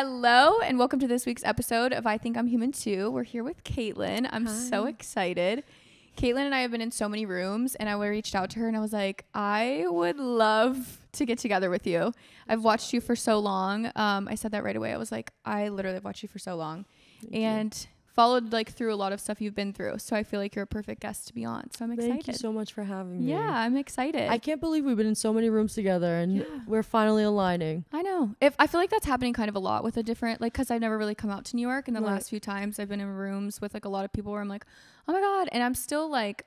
Hello, and welcome to this week's episode of I Think I'm Human Too. We're here with Kaitlin. I'm so excited. Kaitlin and I have been in so many rooms, and I reached out to her and I was like, I would love to get together with you. I've watched you for so long. Um, I said that right away. I was like, I literally have watched you for so long, and followed like through a lot of stuff you've been through. So I feel like you're a perfect guest to be on. So I'm excited. Thank you so much for having me. yeah, I'm excited. I can't believe we've been in so many rooms together and Yeah. we're finally aligning. I know. If I feel like that's happening kind of a lot with a different like cuz I've never really come out to New York and the Right. last few times I've been in rooms with like a lot of people where I'm like, "Oh my god." And I'm still like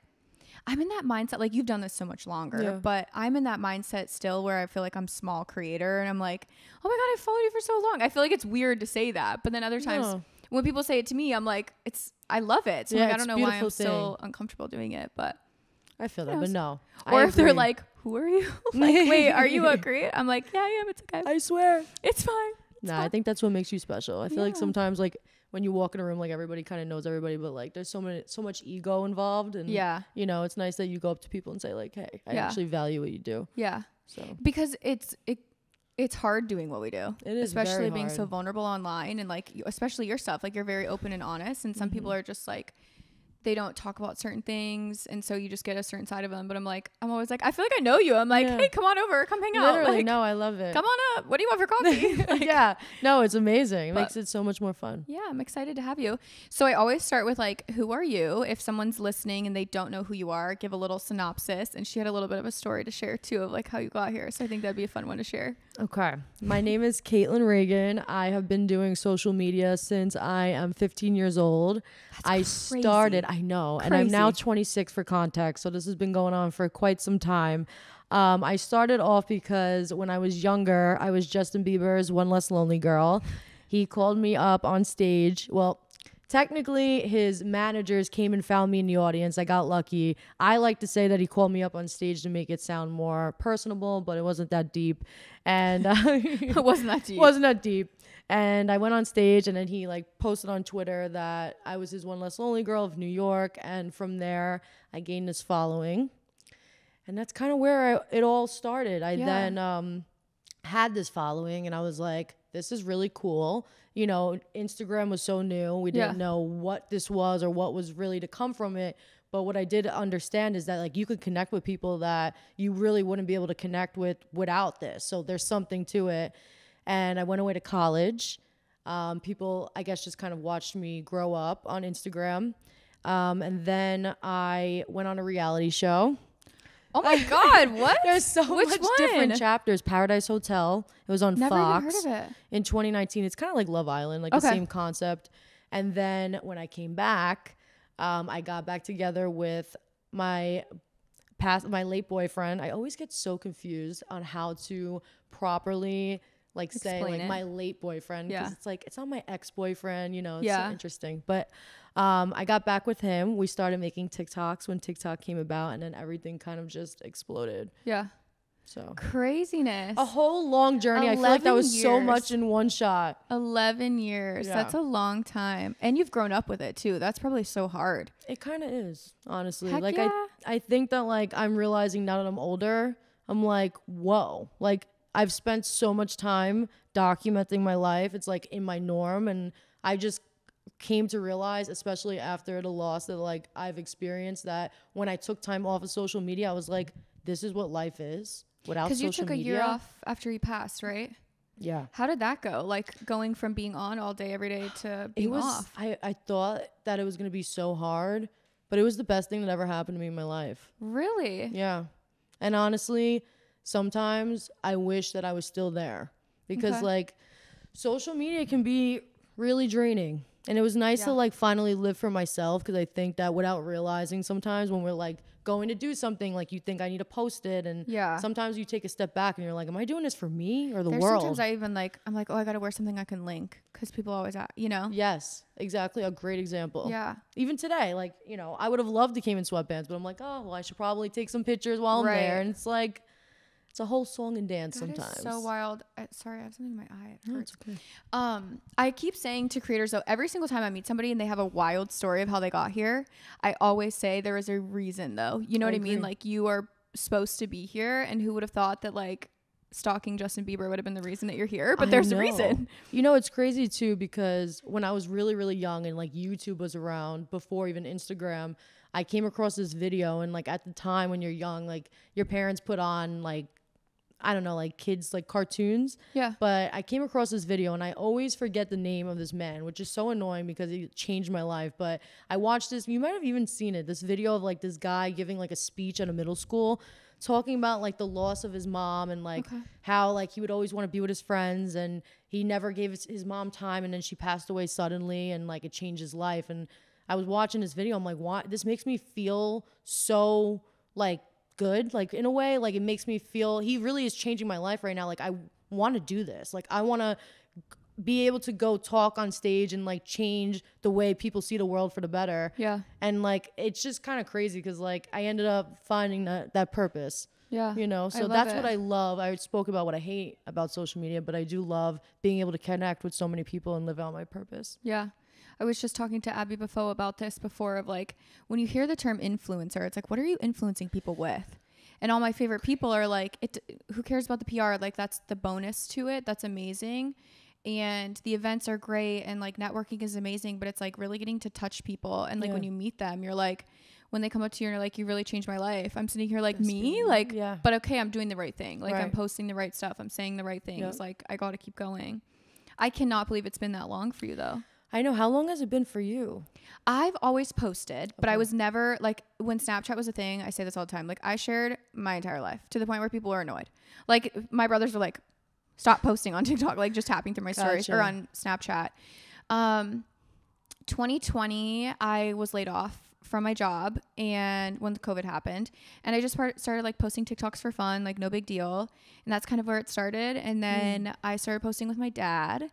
I'm in that mindset like you've done this so much longer, Yeah. but I'm in that mindset still where I feel like I'm small creator and I'm like, "Oh my god, I followed you for so long." I feel like it's weird to say that, but then other times No. When people say it to me, I'm like, "It's I love it." So Yeah, like, I don't know why I'm beautiful still uncomfortable doing it, but I feel that, but no. or I if they're like, "Who are you?" like, "Wait, are you a creator?" I'm like, "Yeah, I am. It's okay. I swear. It's fine." Nah, I think that's what makes you special. I feel like sometimes like when you walk in a room, like everybody kind of knows everybody, but like there's so many, so much ego involved, and Yeah. you know, it's nice that you go up to people and say like, "Hey, I Yeah. actually value what you do." Yeah. So because it's it it's hard doing what we do it is especially being so vulnerable online and like you, especially yourself. like you're very open and honest and some people Mm-hmm. are just like they don't talk about certain things and so you just get a certain side of them but i'm like i'm always like i feel like i know you i'm like Yeah. hey come on over come hang out Literally, like, no, I love it. come on up what do you want for coffee Like, yeah, no, it's amazing. It makes it so much more fun. yeah i'm excited to have you so i always start with like who are you if someone's listening and they don't know who you are give a little synopsis and she had a little bit of a story to share too of like how you got here so i think that'd be a fun one to share Okay. My name is Kaitlin Reagan. I have been doing social media since I am 15 years old. I started, I know, and I'm now 26 for context. So this has been going on for quite some time. Um, I started off because when I was younger, I was Justin Bieber's One Less Lonely Girl. He called me up on stage. Well, technically, his managers came and found me in the audience. I got lucky. I like to say that he called me up on stage to make it sound more personable, but it wasn't that deep. And uh, it wasn't that deep wasn't that deep. And I went on stage, and then he like posted on Twitter that I was his one less lonely girl of New York, and from there I gained this following, and that's kind of where I, it all started. I Yeah. then um, had this following, and I was like, "This is really cool." You know, Instagram was so new; we didn't Yeah. know what this was or what was really to come from it. But what I did understand is that like you could connect with people that you really wouldn't be able to connect with without this. So there's something to it. And I went away to college. Um, people, I guess, just kind of watched me grow up on Instagram. Um, and then I went on a reality show. Oh my god what There's so Which much one? different chapters. Paradise Hotel. It was on Never Fox even heard of it. in 2019. It's kind of like Love Island, like the Okay. same concept. And then when I came back, um, I got back together with my past, my late boyfriend. I always get so confused on how to properly like say Explain like it. my late boyfriend because Yeah. it's like it's not my ex boyfriend. You know, it's Yeah. so interesting. But um, I got back with him. We started making TikToks when TikTok came about, and then everything kind of just exploded. Yeah. So Craziness. a whole long journey. I feel like that 11 was so much in one shot. 11 years. Yeah. That's a long time. And you've grown up with it too. That's probably so hard. It kind of is, honestly. Heck like yeah. I I think that like I'm realizing now that I'm older, I'm like, whoa. Like I've spent so much time documenting my life. It's like in my norm and I just came to realize, especially after the loss that like I've experienced that when I took time off of social media, I was like, this is what life is without Because you took a media. year off after he passed, right? Yeah. How did that go? Like going from being on all day, every day to being it was off. I, I thought that it was gonna be so hard, but it was the best thing that ever happened to me in my life. Really? Yeah. And honestly, sometimes I wish that I was still there because Okay. like social media can be really draining. And it was nice Yeah. to like finally live for myself because I think that without realizing sometimes when we're like going to do something like you think I need to post it and Yeah. sometimes you take a step back and you're like am I doing this for me or the There's world? sometimes I even like, I'm like, oh, I got to wear something I can link because people always ask, you know? yes, exactly. A great example. Yeah. even today, like, you know, I would have loved to came in sweatpants, but I'm like, oh, well, I should probably take some pictures while I'm Right. there. And it's like, it's a whole song and dance That sometimes. so wild. I, sorry, I have something in my eye. It No, hurts. it's okay. Um, I keep saying to creators though, every single time I meet somebody and they have a wild story of how they got here, I always say there is a reason though. You know I what I mean? Like you are supposed to be here, and who would have thought that like stalking Justin Bieber would have been the reason that you're here, but I there's a reason. You know, it's crazy too because when I was really, really young and like YouTube was around before even Instagram, I came across this video and like at the time when you're young, like your parents put on like I don't know, like kids like cartoons. Yeah. But I came across this video and I always forget the name of this man, which is so annoying because it changed my life. But I watched this, you might have even seen it, this video of like this guy giving like a speech at a middle school talking about like the loss of his mom and like Okay. how like he would always want to be with his friends and he never gave his, his mom time and then she passed away suddenly and like it changed his life and I was watching this video I'm like why this makes me feel so like good like in a way like it makes me feel he really is changing my life right now like I want to do this like I want to be able to go talk on stage and like change the way people see the world for the better Yeah. and like it's just kind of crazy because like I ended up finding that that purpose Yeah. you know so that's what i love i spoke about what i hate about social media but i do love being able to connect with so many people and live out my purpose Yeah. I was just talking to Abby Buffo about this before of like when you hear the term influencer, it's like what are you influencing people with? And all my favorite people are like it who cares about the PR? Like that's the bonus to it. That's amazing. And the events are great and like networking is amazing, but it's like really getting to touch people and like when you meet them, you're like when they come up to you and you're like you really changed my life. I'm sitting here like That's me, like yeah. but okay, I'm doing the right thing. Like I'm posting the right stuff. I'm saying the right things. Yep. Like I got to keep going. I cannot believe it's been that long for you though. I know how long has it been for you I've always posted, but I was never like when Snapchat was a thing. I say this all the time. Like I shared my entire life to the point where people were annoyed. Like my brothers were like, "Stop posting on TikTok." Like just tapping through my stories or on Snapchat. Um, 2020, I was laid off from my job, and when COVID happened, and I just part- started like posting TikToks for fun, like no big deal, and that's kind of where it started. And then I started posting with my dad.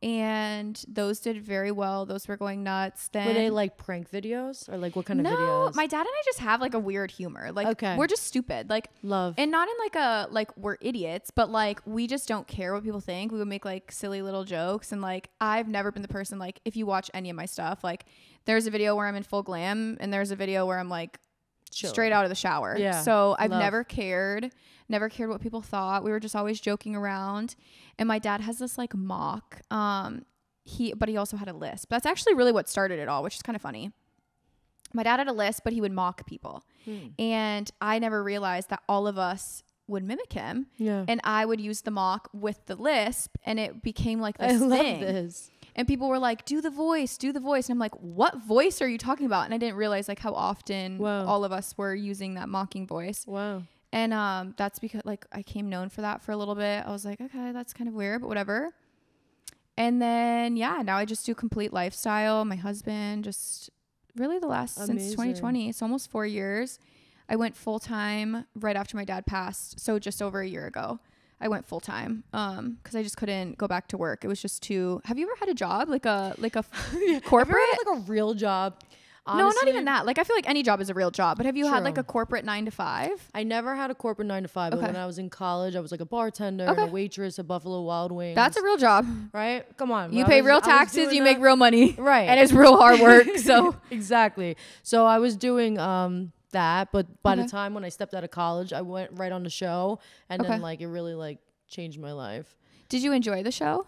And those did very well. Those were going nuts. Then were they like prank videos or like what kind no, of videos my dad and I just have like a weird humor. Like Okay. we're just stupid. Like love and not in like a like we're idiots, but like we just don't care what people think. We would make like silly little jokes and like I've never been the person like if you watch any of my stuff, like there's a video where I'm in full glam and there's a video where I'm like straight out of the shower. Yeah, So I've love. never cared, never cared what people thought. We were just always joking around. And my dad has this like mock. Um he but he also had a lisp. That's actually really what started it all, which is kind of funny. My dad had a lisp, but he would mock people. Hmm. And I never realized that all of us would mimic him. yeah And I would use the mock with the lisp, and it became like this i this love this And people were like, "Do the voice, do the voice." And I'm like, "What voice are you talking about?" And I didn't realize like how often Wow. all of us were using that mocking voice. wow And um, that's because like I came known for that for a little bit. I was like, okay, that's kind of weird, but whatever. And then yeah, now I just do complete lifestyle. My husband just really the last since 2020. It's almost four years. I went full time right after my dad passed, so just over a year ago. I went full time um because I just couldn't go back to work. It was just too. Have you ever had a job like a like a Have corporate? you ever had, like a real job no, not even that. Like I feel like any job is a real job. But have you had like a corporate nine to five? I never had a corporate nine to five, but Okay. when I was in college, I was like a bartender and a waitress at Buffalo Wild Wings. That's a real job. right. Come on, You pay was- real taxes, you that- make real money. right, And it's real hard work. So exactly. So I was doing um that, but by Okay. the time when I stepped out of college, I went right on the show, and Okay. then like it really like changed my life. did you enjoy the show?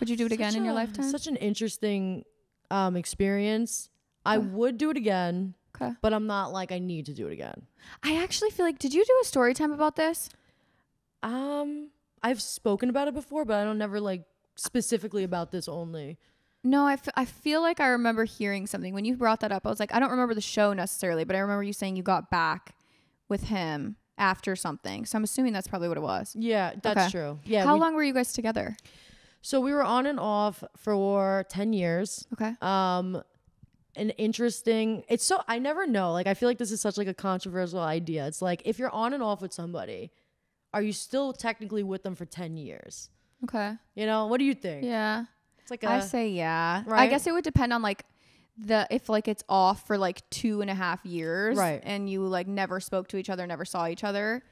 Would you do it again Such in your lifetime? Such an interesting um experience. I would do it again, Okay. but I'm not like I need to do it again. I actually feel like did you do a story time about this? Um, I've spoken about it before, but I don't never like specifically about this only. No, I, f- I feel like I remember hearing something when you brought that up. I was like, I don't remember the show necessarily, but I remember you saying you got back with him after something. So I'm assuming that's probably what it was. Yeah, that's Okay. true. Yeah. How we- long were you guys together? So we were on and off for 10 years. Okay. Um an interesting it's so I never know. Like I feel like this is such like a controversial idea. It's like if you're on and off with somebody, are you still technically with them for 10 years? Okay. You know, what do you think? Yeah. It's like a I say yeah. right? I guess it would depend on like the if like it's off for like two and a half years, Right. And you like never spoke to each other, never saw each other.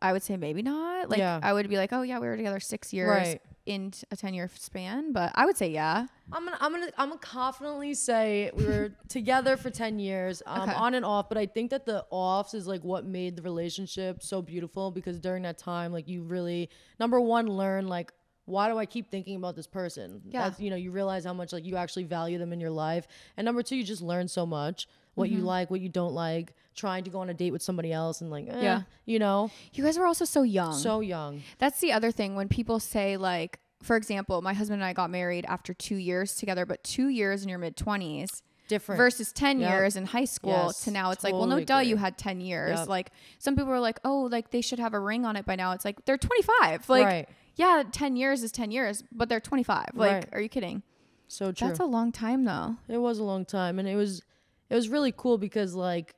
I would say maybe not. Like Yeah. I would be like, oh yeah, we were together six years. Right. In a 10 year span, but I would say yeah. I'm gonna, I'm gonna, I'm gonna confidently say we were together for ten years, um, Okay. on and off. But I think that the offs is like what made the relationship so beautiful because during that time, like you really, number one, learn like why do I keep thinking about this person? Yeah. That's, you know, you realize how much like you actually value them in your life, and number two, you just learn so much what you like, what you don't like, trying to go on a date with somebody else, and like, eh, Yeah. you know, You guys were also so young. so young. That's the other thing when people say like, for example, my husband and I got married after two years together, but two years in your mid twenties Different. versus 10 Yep. years in high school Yes, to now it's like, well, no totally duh, you had 10 years. Yep. Like some people are like, oh, like they should have a ring on it by now. It's like, they're 25. Like, right. yeah, 10 years is 10 years, but they're 25. Like, Right. are you kidding? So true. That's a long time though. It was a long time, and it was it was really cool because like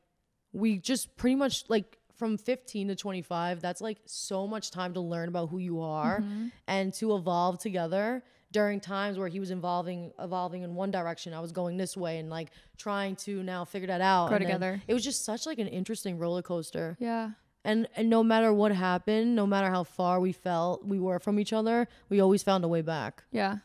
we just pretty much like from 15 to 25 that's like so much time to learn about who you are Mm-hmm. and to evolve together during times where he was evolving evolving in one direction i was going this way and like trying to now figure that out Grow together. it was just such like an interesting roller coaster Yeah. and and no matter what happened no matter how far we felt we were from each other we always found a way back Yeah.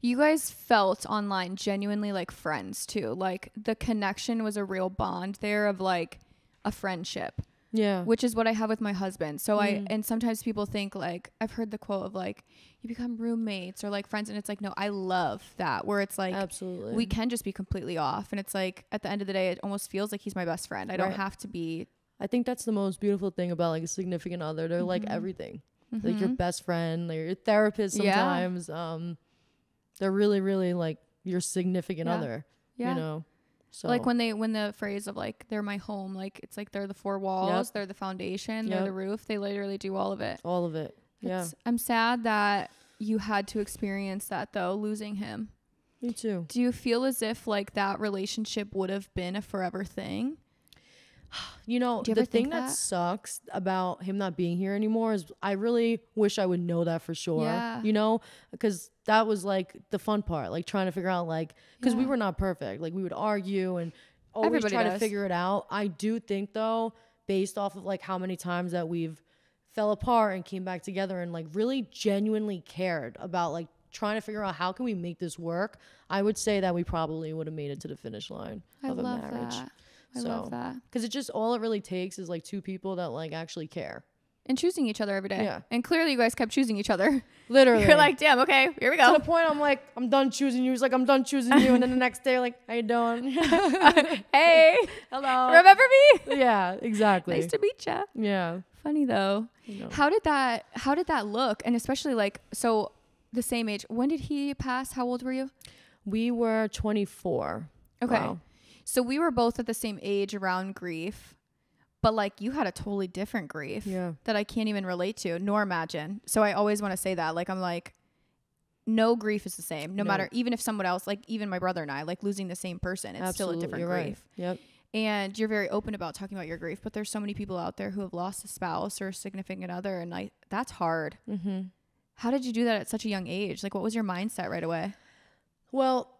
You guys felt online genuinely like friends too. Like the connection was a real bond there of like a friendship, yeah which is what I have with my husband. So I, Mm. and sometimes people think like, I've heard the quote of like, you become roommates or like friends. And it's like, no, I love that where it's like, absolutely we can just be completely off. And it's like, at the end of the day, it almost feels like he's my best friend. I don't have to be. I think that's the most beautiful thing about like a significant other. They're like everything. Like your best friend, like your therapist Mm-hmm. Yeah. sometimes. Um they're really, really like your significant Yeah. other. Yeah. You know. So Like when they when the phrase of like they're my home, like it's like they're the four walls, they're the foundation, they're the roof. They literally do all of it. all of it. Yeah. I'm sad that you had to experience that though, losing him. Me too. Do you feel as if like that relationship would have been a forever thing? You know, you the thing that? that? sucks about him not being here anymore is I really wish I would know that for sure. Yeah. You know, because that was like the fun part, like trying to figure out like because we were not perfect. Like we would argue and always Everybody try to figure it out. I do think though, based off of like how many times that we've fell apart and came back together and like really genuinely cared about like trying to figure out how can we make this work, I would say that we probably would have made it to the finish line I of a marriage. that. I So- love that. Because it just all it really takes is like two people that like actually care. And choosing each other every day. Yeah. And clearly you guys kept choosing each other. Literally. You're like, damn, okay, here we go. to the point I'm like, I'm done choosing you. He's like, I'm done choosing you. And then the next day, like, how you doing? hey, Hello. remember me? yeah, exactly. nice to meet you. yeah. Funny though. You know. How did that how did that look? And especially like so the same age. When did he pass? How old were you? We were 24. Okay. Wow. So we were both at the same age around grief, but like you had a totally different grief Yeah. that I can't even relate to nor imagine. So I always want to say that. Like I'm like no grief is the same. No, No. matter even if someone else like even my brother and I like losing the same person, it's still a different right. grief. Yep. And you're very open about talking about your grief, but there's so many people out there who have lost a spouse or a significant other and like that's hard. Mm-hmm. How did you do that at such a young age? Like what was your mindset right away? Well,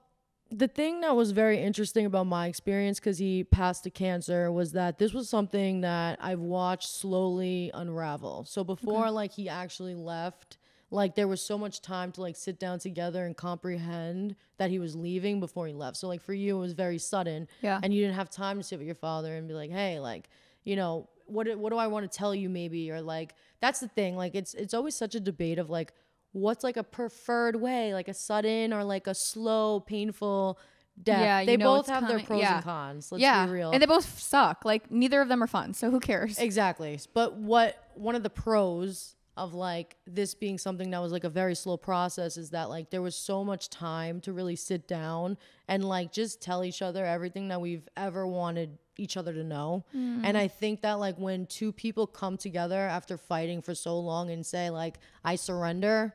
the thing that was very interesting about my experience because he passed to cancer was that this was something that I've watched slowly unravel. So before like he actually left, like there was so much time to like sit down together and comprehend that he was leaving before he left. So like for you it was very sudden Yeah. and you didn't have time to sit with your father and be like, "Hey, like, you know, what what do I want to tell you maybe?" or like that's the thing. Like it's it's always such a debate of like what's like a preferred way, like a sudden or like a slow, painful death. Yeah, they both have their pros yeah. and cons. Let's yeah. be real. And they both suck. Like neither of them are fun. So who cares? Exactly. But what one of the pros of like this being something that was like a very slow process is that like there was so much time to really sit down and like just tell each other everything that we've ever wanted each other to know. Mm. And I think that like when two people come together after fighting for so long and say like I surrender,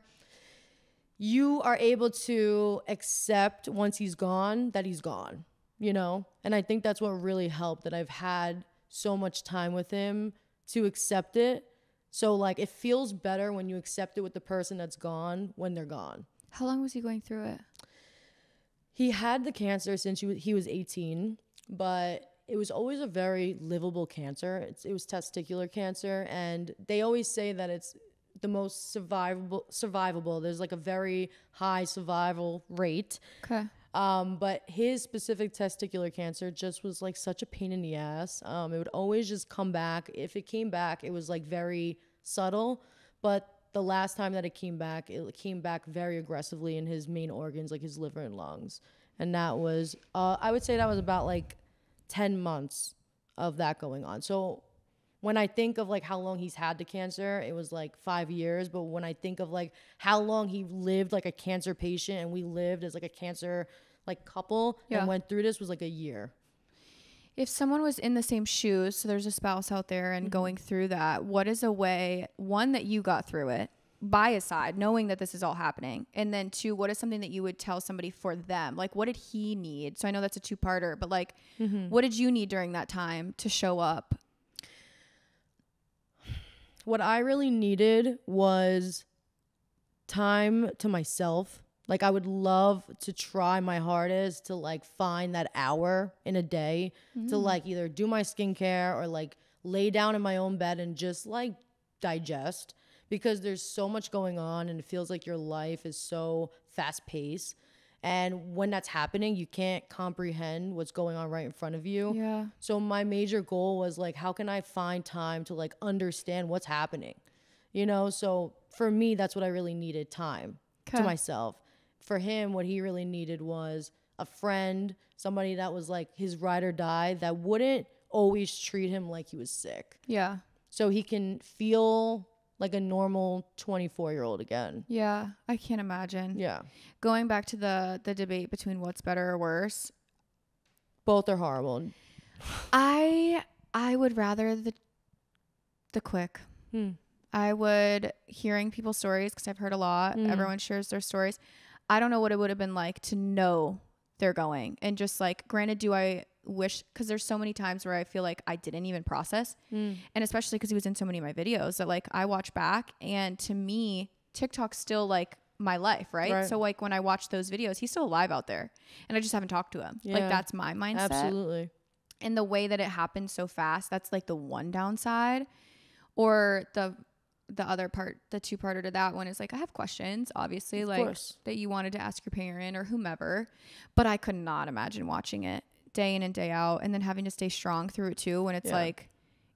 you are able to accept once he's gone that he's gone, you know? And I think that's what really helped that I've had so much time with him to accept it. So like it feels better when you accept it with the person that's gone when they're gone. How long was he going through it? He had the cancer since he was, he was 18, but it was always a very livable cancer. It's, it was testicular cancer, and they always say that it's the most survivable survivable. There's like a very high survival rate. Okay. Um, but his specific testicular cancer just was like such a pain in the ass. Um, it would always just come back. If it came back, it was like very subtle. But the last time that it came back, it came back very aggressively in his main organs, like his liver and lungs. And that was, uh, I would say that was about like 10 months of that going on. So when I think of like how long he's had the cancer, it was like five years. But when I think of like how long he lived like a cancer patient and we lived as like a cancer like couple Yeah. and went through this was like a year. If someone was in the same shoes, so there's a spouse out there Mm-hmm. and going through that, what is a way, one, that you got through it by his side, knowing that this is all happening? And then two, what is something that you would tell somebody for them? Like, what did he need? So I know that's a two parter, but like, Mm-hmm. what did you need during that time to show up? What I really needed was time to myself. Like I would love to try my hardest to like find that hour in a day to mm. like either do my skincare or like lay down in my own bed and just like digest because there's so much going on and it feels like your life is so fast paced. And when that's happening, you can't comprehend what's going on right in front of you. Yeah. So my major goal was like, how can I find time to like understand what's happening? You know, so for me, that's what I really needed time to myself. For him, what he really needed was a friend, somebody that was like his ride or die that wouldn't always treat him like he was sick. Yeah. So he can feel like a normal 24 year old again. Yeah. I can't imagine. Yeah. Going back to the the debate between what's better or worse, Both are horrible. I I would rather the the quick. Hmm. I would hearing people's stories because I've heard a lot. Mm. Everyone shares their stories. I don't know what it would have been like to know they're going and just like. Granted, do I wish because there's so many times where I feel like I didn't even process, Mm. and especially because he was in so many of my videos that like I watch back, and to me, TikTok's still like my life, right? Right. So like when I watch those videos, he's still alive out there, and I just haven't talked to him. Like that's my mindset Absolutely. and the way that it happened so fast that's like the one downside or the the other part the two parter to that one is like i have questions obviously Of like course. that you wanted to ask your parent or whomever but i could not imagine watching it day in and day out and then having to stay strong through it too when it's Yeah. like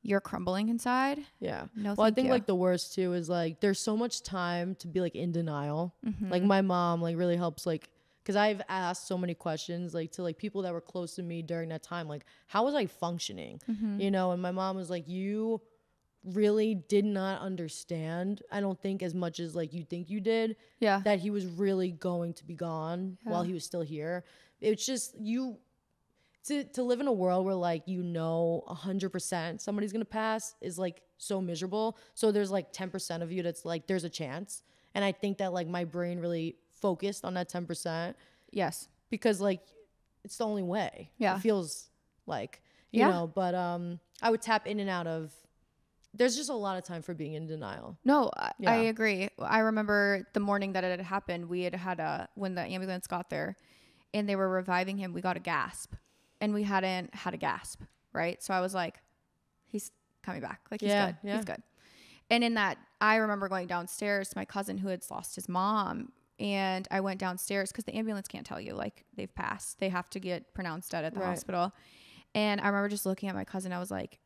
you're crumbling inside Yeah. no Well, I think you. like the worst too is like there's so much time to be like in denial. Mhm. Like my mom like really helps like because I've asked so many questions like to like people that were close to me during that time like how was I functioning? Mhm. You know, and my mom was like you really did not understand. I don't think as much as like you think you did yeah that he was really going to be gone while he was still here. It's just you to to live in a world where like you know hundred percent somebody's gonna pass is like so miserable. So there's like ten percent of you that's like there's a chance, and I think that like my brain really focused on that ten percent yes because like it's the only way. Yeah. it feels like you Yeah. know. But um, I would tap in and out of. There's just a lot of time for being in denial. No, I, I agree. I remember the morning that it had happened. We had had a when the ambulance got there, and they were reviving him. We got a gasp, and we hadn't had a gasp, right? So I was like, "He's coming back. Like he's Yeah, good. yeah. He's good." And in that, I remember going downstairs to my cousin who had lost his mom, and I went downstairs because the ambulance can't tell you like they've passed. They have to get pronounced dead at the Right. hospital. And I remember just looking at my cousin. I was like,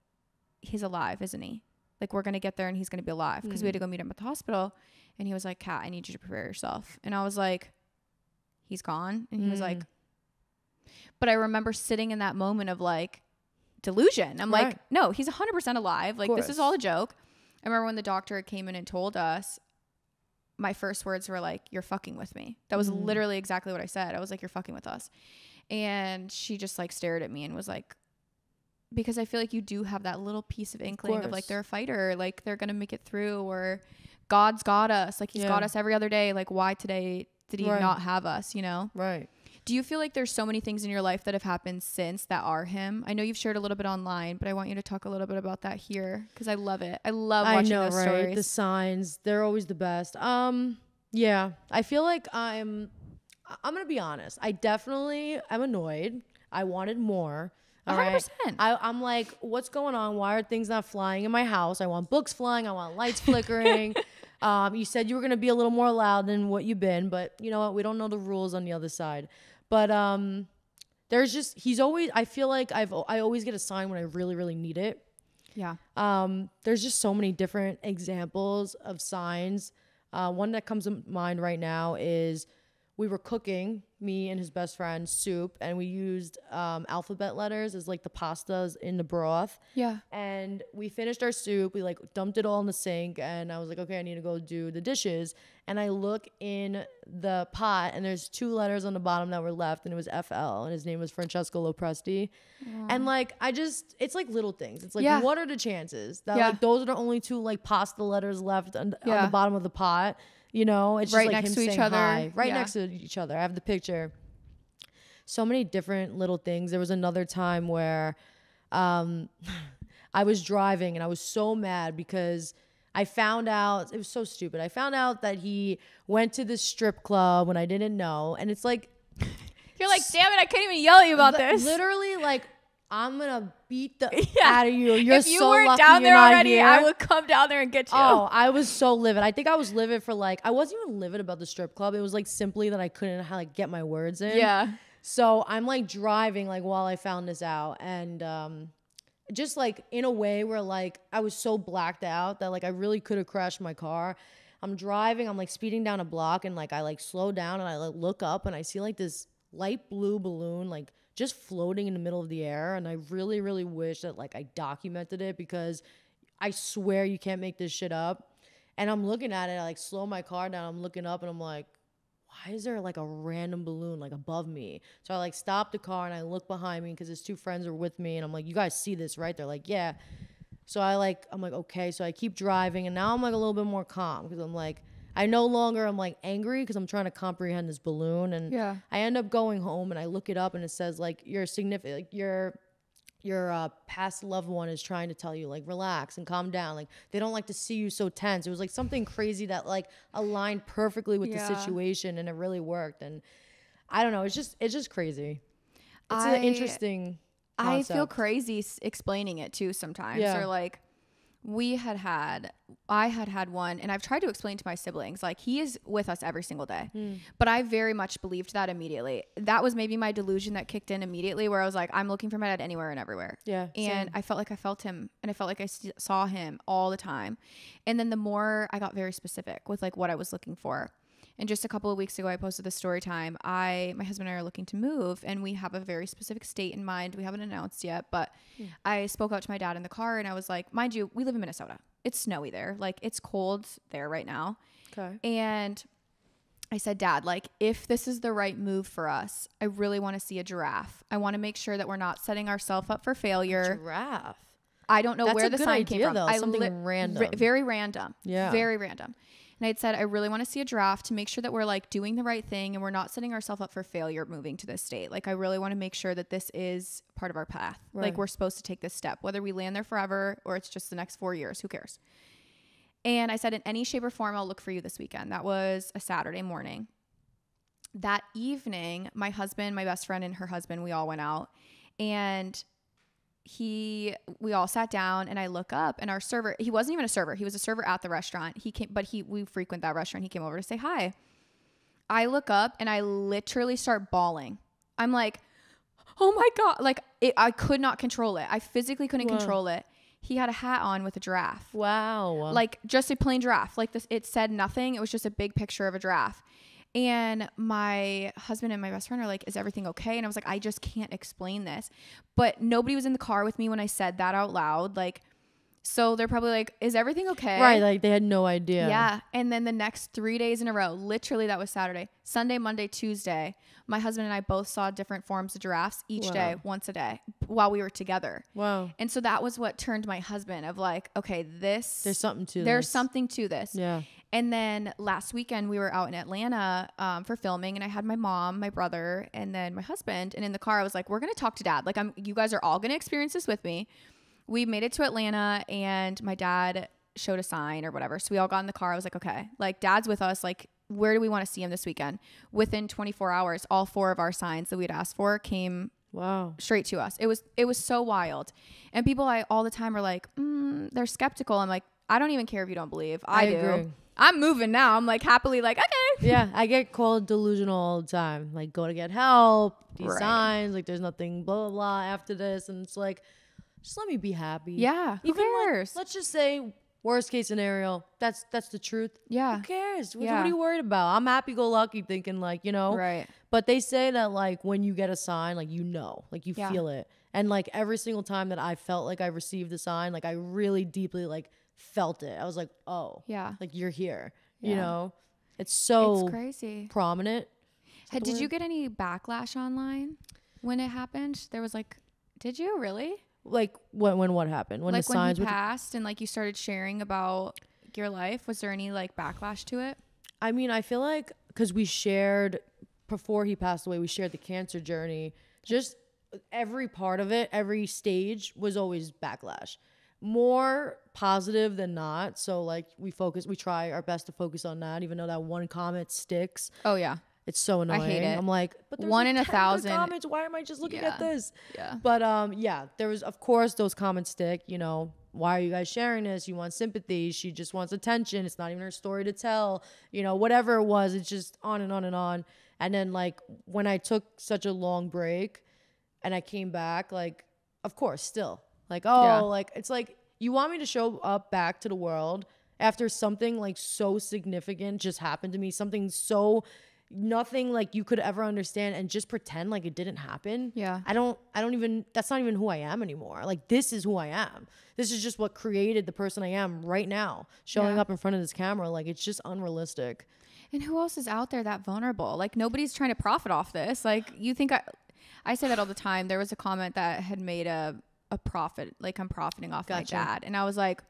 "He's alive, isn't he?" Like we're gonna get there and he's gonna be alive because we had to go meet him at the hospital and he was like kat i need you to prepare yourself. And i was like he's gone? And he was like Mm. but i remember sitting in that moment of like delusion. I'm like no he's 100% alive. Like this is all a joke. I remember when the doctor came in and told us my first words were like you're fucking with me. That was Mm. literally exactly what i said. I was like you're fucking with us. And she just like stared at me and was like because I feel like you do have that little piece of inkling of, like they're a fighter, like they're gonna make it through, or God's got us, like He's got us every other day. Like why today did He Right. not have us? You know? Right. Do you feel like there's so many things in your life that have happened since that are Him? I know you've shared a little bit online, but I want you to talk a little bit about that here because I love it. I love I watching know, those right? stories. The signs, they're always the best. Um, yeah, I feel like I'm. I'm gonna be honest. I definitely am annoyed. I wanted more. 100%. I, I'm like, what's going on? Why are things not flying in my house? I want books flying. I want lights flickering. Um, you said you were gonna be a little more loud than what you've been, but you know what? We don't know the rules on the other side. But um, there's just he's always. I feel like I've I always get a sign when I really really need it. Yeah. Um, there's just so many different examples of signs. Uh, one that comes to mind right now is we were cooking, me and his best friend, soup, and we used um, alphabet letters as like the pastas in the broth. Yeah. And we finished our soup. We like dumped it all in the sink, and I was like, okay, I need to go do the dishes. And I look in the pot, and there's two letters on the bottom that were left, and it was FL, and his name was Francesco Lopresti. yeah. And like, I just, it's like little things. It's like, Yeah. what are the chances that Yeah. like those are the only two like pasta letters left on, on the bottom of the pot? You know, it's Right just like next to each other. hi, right Yeah. next to each other. I have the picture so many different little things. There was another time where um, I was driving and I was so mad because I found out it was so stupid. I found out that he went to this strip club when I didn't know, and it's like You're like, damn it, I couldn't even yell at you about this. literally like I'm gonna beat the Yeah. out of you. You're if you so weren't lucky down there already, here. I would come down there and get you. Oh, I was so livid. I think I was livid for like I wasn't even livid about the strip club. It was like simply that I couldn't like get my words in. Yeah. So I'm like driving like while I found this out and um just like in a way where like I was so blacked out that like I really could have crashed my car. I'm driving, I'm like speeding down a block and like I like slow down and I like look up and I see like this light blue balloon like just floating in the middle of the air and I really really wish that like I documented it because I swear you can't make this shit up. And I'm looking at it, I like slow my car down, I'm looking up and I'm like why is there like a random balloon like above me? So I like stop the car and I look behind me because his two friends are with me and I'm like, you guys see this, right? They're like, yeah. So I like, I'm like, okay. So I keep driving and now I'm like a little bit more calm because I'm like, I no longer am like angry because I'm trying to comprehend this balloon and Yeah. I end up going home and I look it up and it says like your significant, like your your uh, past loved one is trying to tell you like relax and calm down like they don't like to see you so tense it was like something crazy that like aligned perfectly with Yeah. the situation and it really worked and i don't know it's just it's just crazy it's I- an interesting I feel crazy explaining it too sometimes. Yeah. Or like, we had had, I had had one, and I've tried to explain to my siblings, like, he is with us every single day. Hmm. But I very much believed that immediately. That was maybe my delusion that kicked in immediately, where I was like, I'm looking for my dad anywhere and everywhere. yeah And same. I felt like I felt him and I felt like I saw him all the time. And then the more I got very specific with like what I was looking for. And just a couple of weeks ago, I posted the story time. I, my husband and I are looking to move, and we have a very specific state in mind. We haven't announced yet, but hmm. I spoke out to my dad in the car, and I was like, "Mind you, we live in Minnesota. It's snowy there. Like it's cold there right now." okay And I said, Dad, like, if this is the right move for us, I really want to see a giraffe. I want to make sure that we're not setting ourselves up for failure. giraffe I don't know That's where a the sign came from. though, I something random. very random. Yeah. Very random. And I'd said, I really want to see a draft to make sure that we're like doing the right thing and we're not setting ourselves up for failure moving to this state. Like, I really want to make sure that this is part of our path. Right. Like, we're supposed to take this step, whether we land there forever or it's just the next four years. Who cares? And I said, in any shape or form, I'll look for you this weekend. That was a Saturday morning. That evening, my husband, my best friend, and her husband, we all went out. And he we all sat down and I look up and our server he wasn't even a server he was a server at the restaurant he came but he we frequent that restaurant he came over to say hi I look up and I literally start bawling I'm like oh my god like it, I could not control it I physically couldn't Wow. control it he had a hat on with a giraffe wow like just a plain giraffe. Like this, it said nothing. It was just a big picture of a giraffe. And my husband and my best friend are like, "Is everything okay?" And I was like, "I just can't explain this." But nobody was in the car with me when I said that out loud. Like, so they're probably like, "Is everything okay?" right like they had no idea Yeah. And then the next three days in a row, literally that was Saturday, Sunday, Monday, Tuesday, my husband and I both saw different forms of giraffes each day, once a day, while we were together. wow And so that was what turned my husband of like, okay, this there's something to there's this. something to this. yeah And then last weekend we were out in Atlanta um, for filming, and I had my mom, my brother, and then my husband. And in the car, I was like, "We're gonna talk to dad. Like, I'm. You guys are all gonna experience this with me." We made it to Atlanta, and my dad showed a sign or whatever. So we all got in the car. I was like, "Okay, like dad's with us. Like, where do we want to see him this weekend?" Within 24 hours, all four of our signs that we had asked for came wow straight to us. It was it was so wild, and people I all the time are like, mm, they're skeptical. I'm like, I don't even care if you don't believe. I, I do. agree. I'm moving now. I'm like happily like, okay. yeah, I get called delusional all the time. Like, go to get help. These Right. signs, like, there's nothing, blah blah blah. After this, and it's like, just let me be happy. Yeah. Who Even like, cares? let's just say worst case scenario. That's that's the truth. yeah. Who cares? What, what are you worried about? I'm happy go lucky, thinking like you know. Right. But they say that like when you get a sign, like you know, like you Yeah. feel it. And like every single time that I felt like I received a sign, like I really deeply like felt it. I was like, oh, Yeah. like you're here. You know, it's so it's crazy. prominent. The did you get any backlash online when it happened? There was like, did you really? Like when when what happened? When like the when signs he were passed and like you started sharing about your life, was there any like backlash to it? I mean, I feel like because we shared before he passed away, we shared the cancer journey. Just every part of it, every stage was always backlash. More positive than not. So like we focus, we try our best to focus on that, even though that one comment sticks. Oh yeah. It's so annoying. hate it. I'm like, but there's One like in a 10 good thousand. comments. Why am I just looking at this? Yeah. But um, yeah, there was of course those comments stick. You know, why are you guys sharing this? You want sympathy. She just wants attention. It's not even her story to tell. You know, whatever it was, it's just on and on and on. And then like when I took such a long break, and I came back, like of course, still like oh, Yeah. like it's like you want me to show up back to the world after something like so significant just happened to me, something so nothing like you could ever understand and just pretend like it didn't happen. Yeah. I don't I don't even that's not even who I am anymore. Like this is who I am. This is just what created the person I am right now. Showing Yeah. up in front of this camera like it's just unrealistic. And who else is out there that vulnerable? Like nobody's trying to profit off this. Like you think I I say that all the time. There was a comment that had made a a profit, like I'm profiting off Gotcha. my dad. And I was like,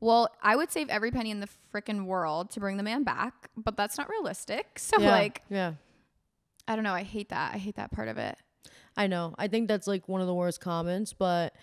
well, I would save every penny in the freaking world to bring the man back, but that's not realistic. So yeah. like, yeah. I don't know, I hate that. I hate that part of it. I know. I think that's like one of the worst comments, but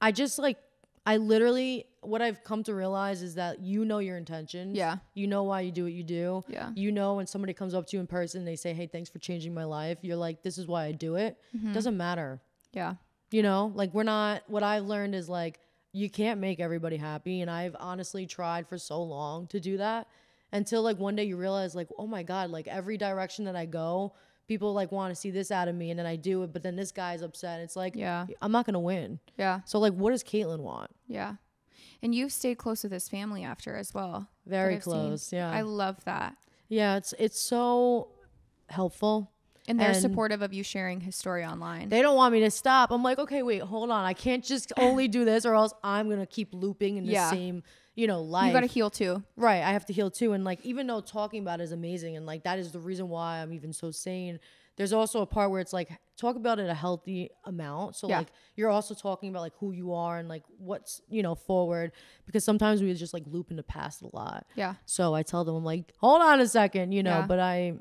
I just like I literally what I've come to realize is that you know your intentions. Yeah. You know why you do what you do. Yeah. You know when somebody comes up to you in person, they say, "Hey, thanks for changing my life." You're like, "This is why I do it." Mm-hmm. Doesn't matter. Yeah. You know, like we're not. What I've learned is like you can't make everybody happy, and I've honestly tried for so long to do that until like one day you realize like, oh my god, like every direction that I go, people like want to see this out of me, and then I do it, but then this guy's upset. It's like, Yeah. I'm not gonna win. Yeah. So like, what does Kaitlin want? Yeah. And you've stayed close with his family after as well. Very I've seen. close. Yeah. I love that. yeah. It's it's so helpful. And they're And- supportive of you sharing his story online. They don't want me to stop. I'm like, okay, wait, hold on. I can't just only do this, or else I'm gonna keep looping in the Yeah. same, you know, life. you got to heal too. Right, I have to heal too. And like, even though talking about it is amazing, and like that is the reason why I'm even so sane. There's also a part where it's like talk about it a healthy amount. So Yeah. like you're also talking about like who you are and like what's you know forward because sometimes we just like loop in the past a lot. Yeah. So I tell them I'm like, hold on a second, you know. Yeah. But I,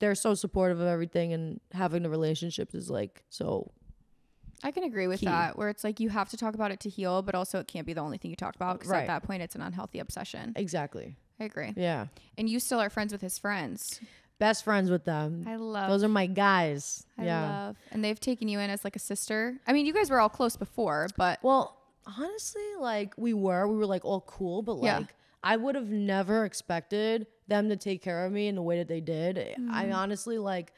they're so supportive of everything, and having the relationships is like so. I can agree with Key. that, where it's like you have to talk about it to heal, but also it can't be the only thing you talk about because Right. at that point it's an unhealthy obsession. Exactly. I agree. Yeah. And you still are friends with his friends. Best friends with them. I love. Those are my guys. I yeah. love. And they've taken you in as like a sister. I mean, you guys were all close before, but Well, honestly, like we were, we were like all cool, but Yeah. I would have never expected them to take care of me in the way that they did. Mm. I honestly like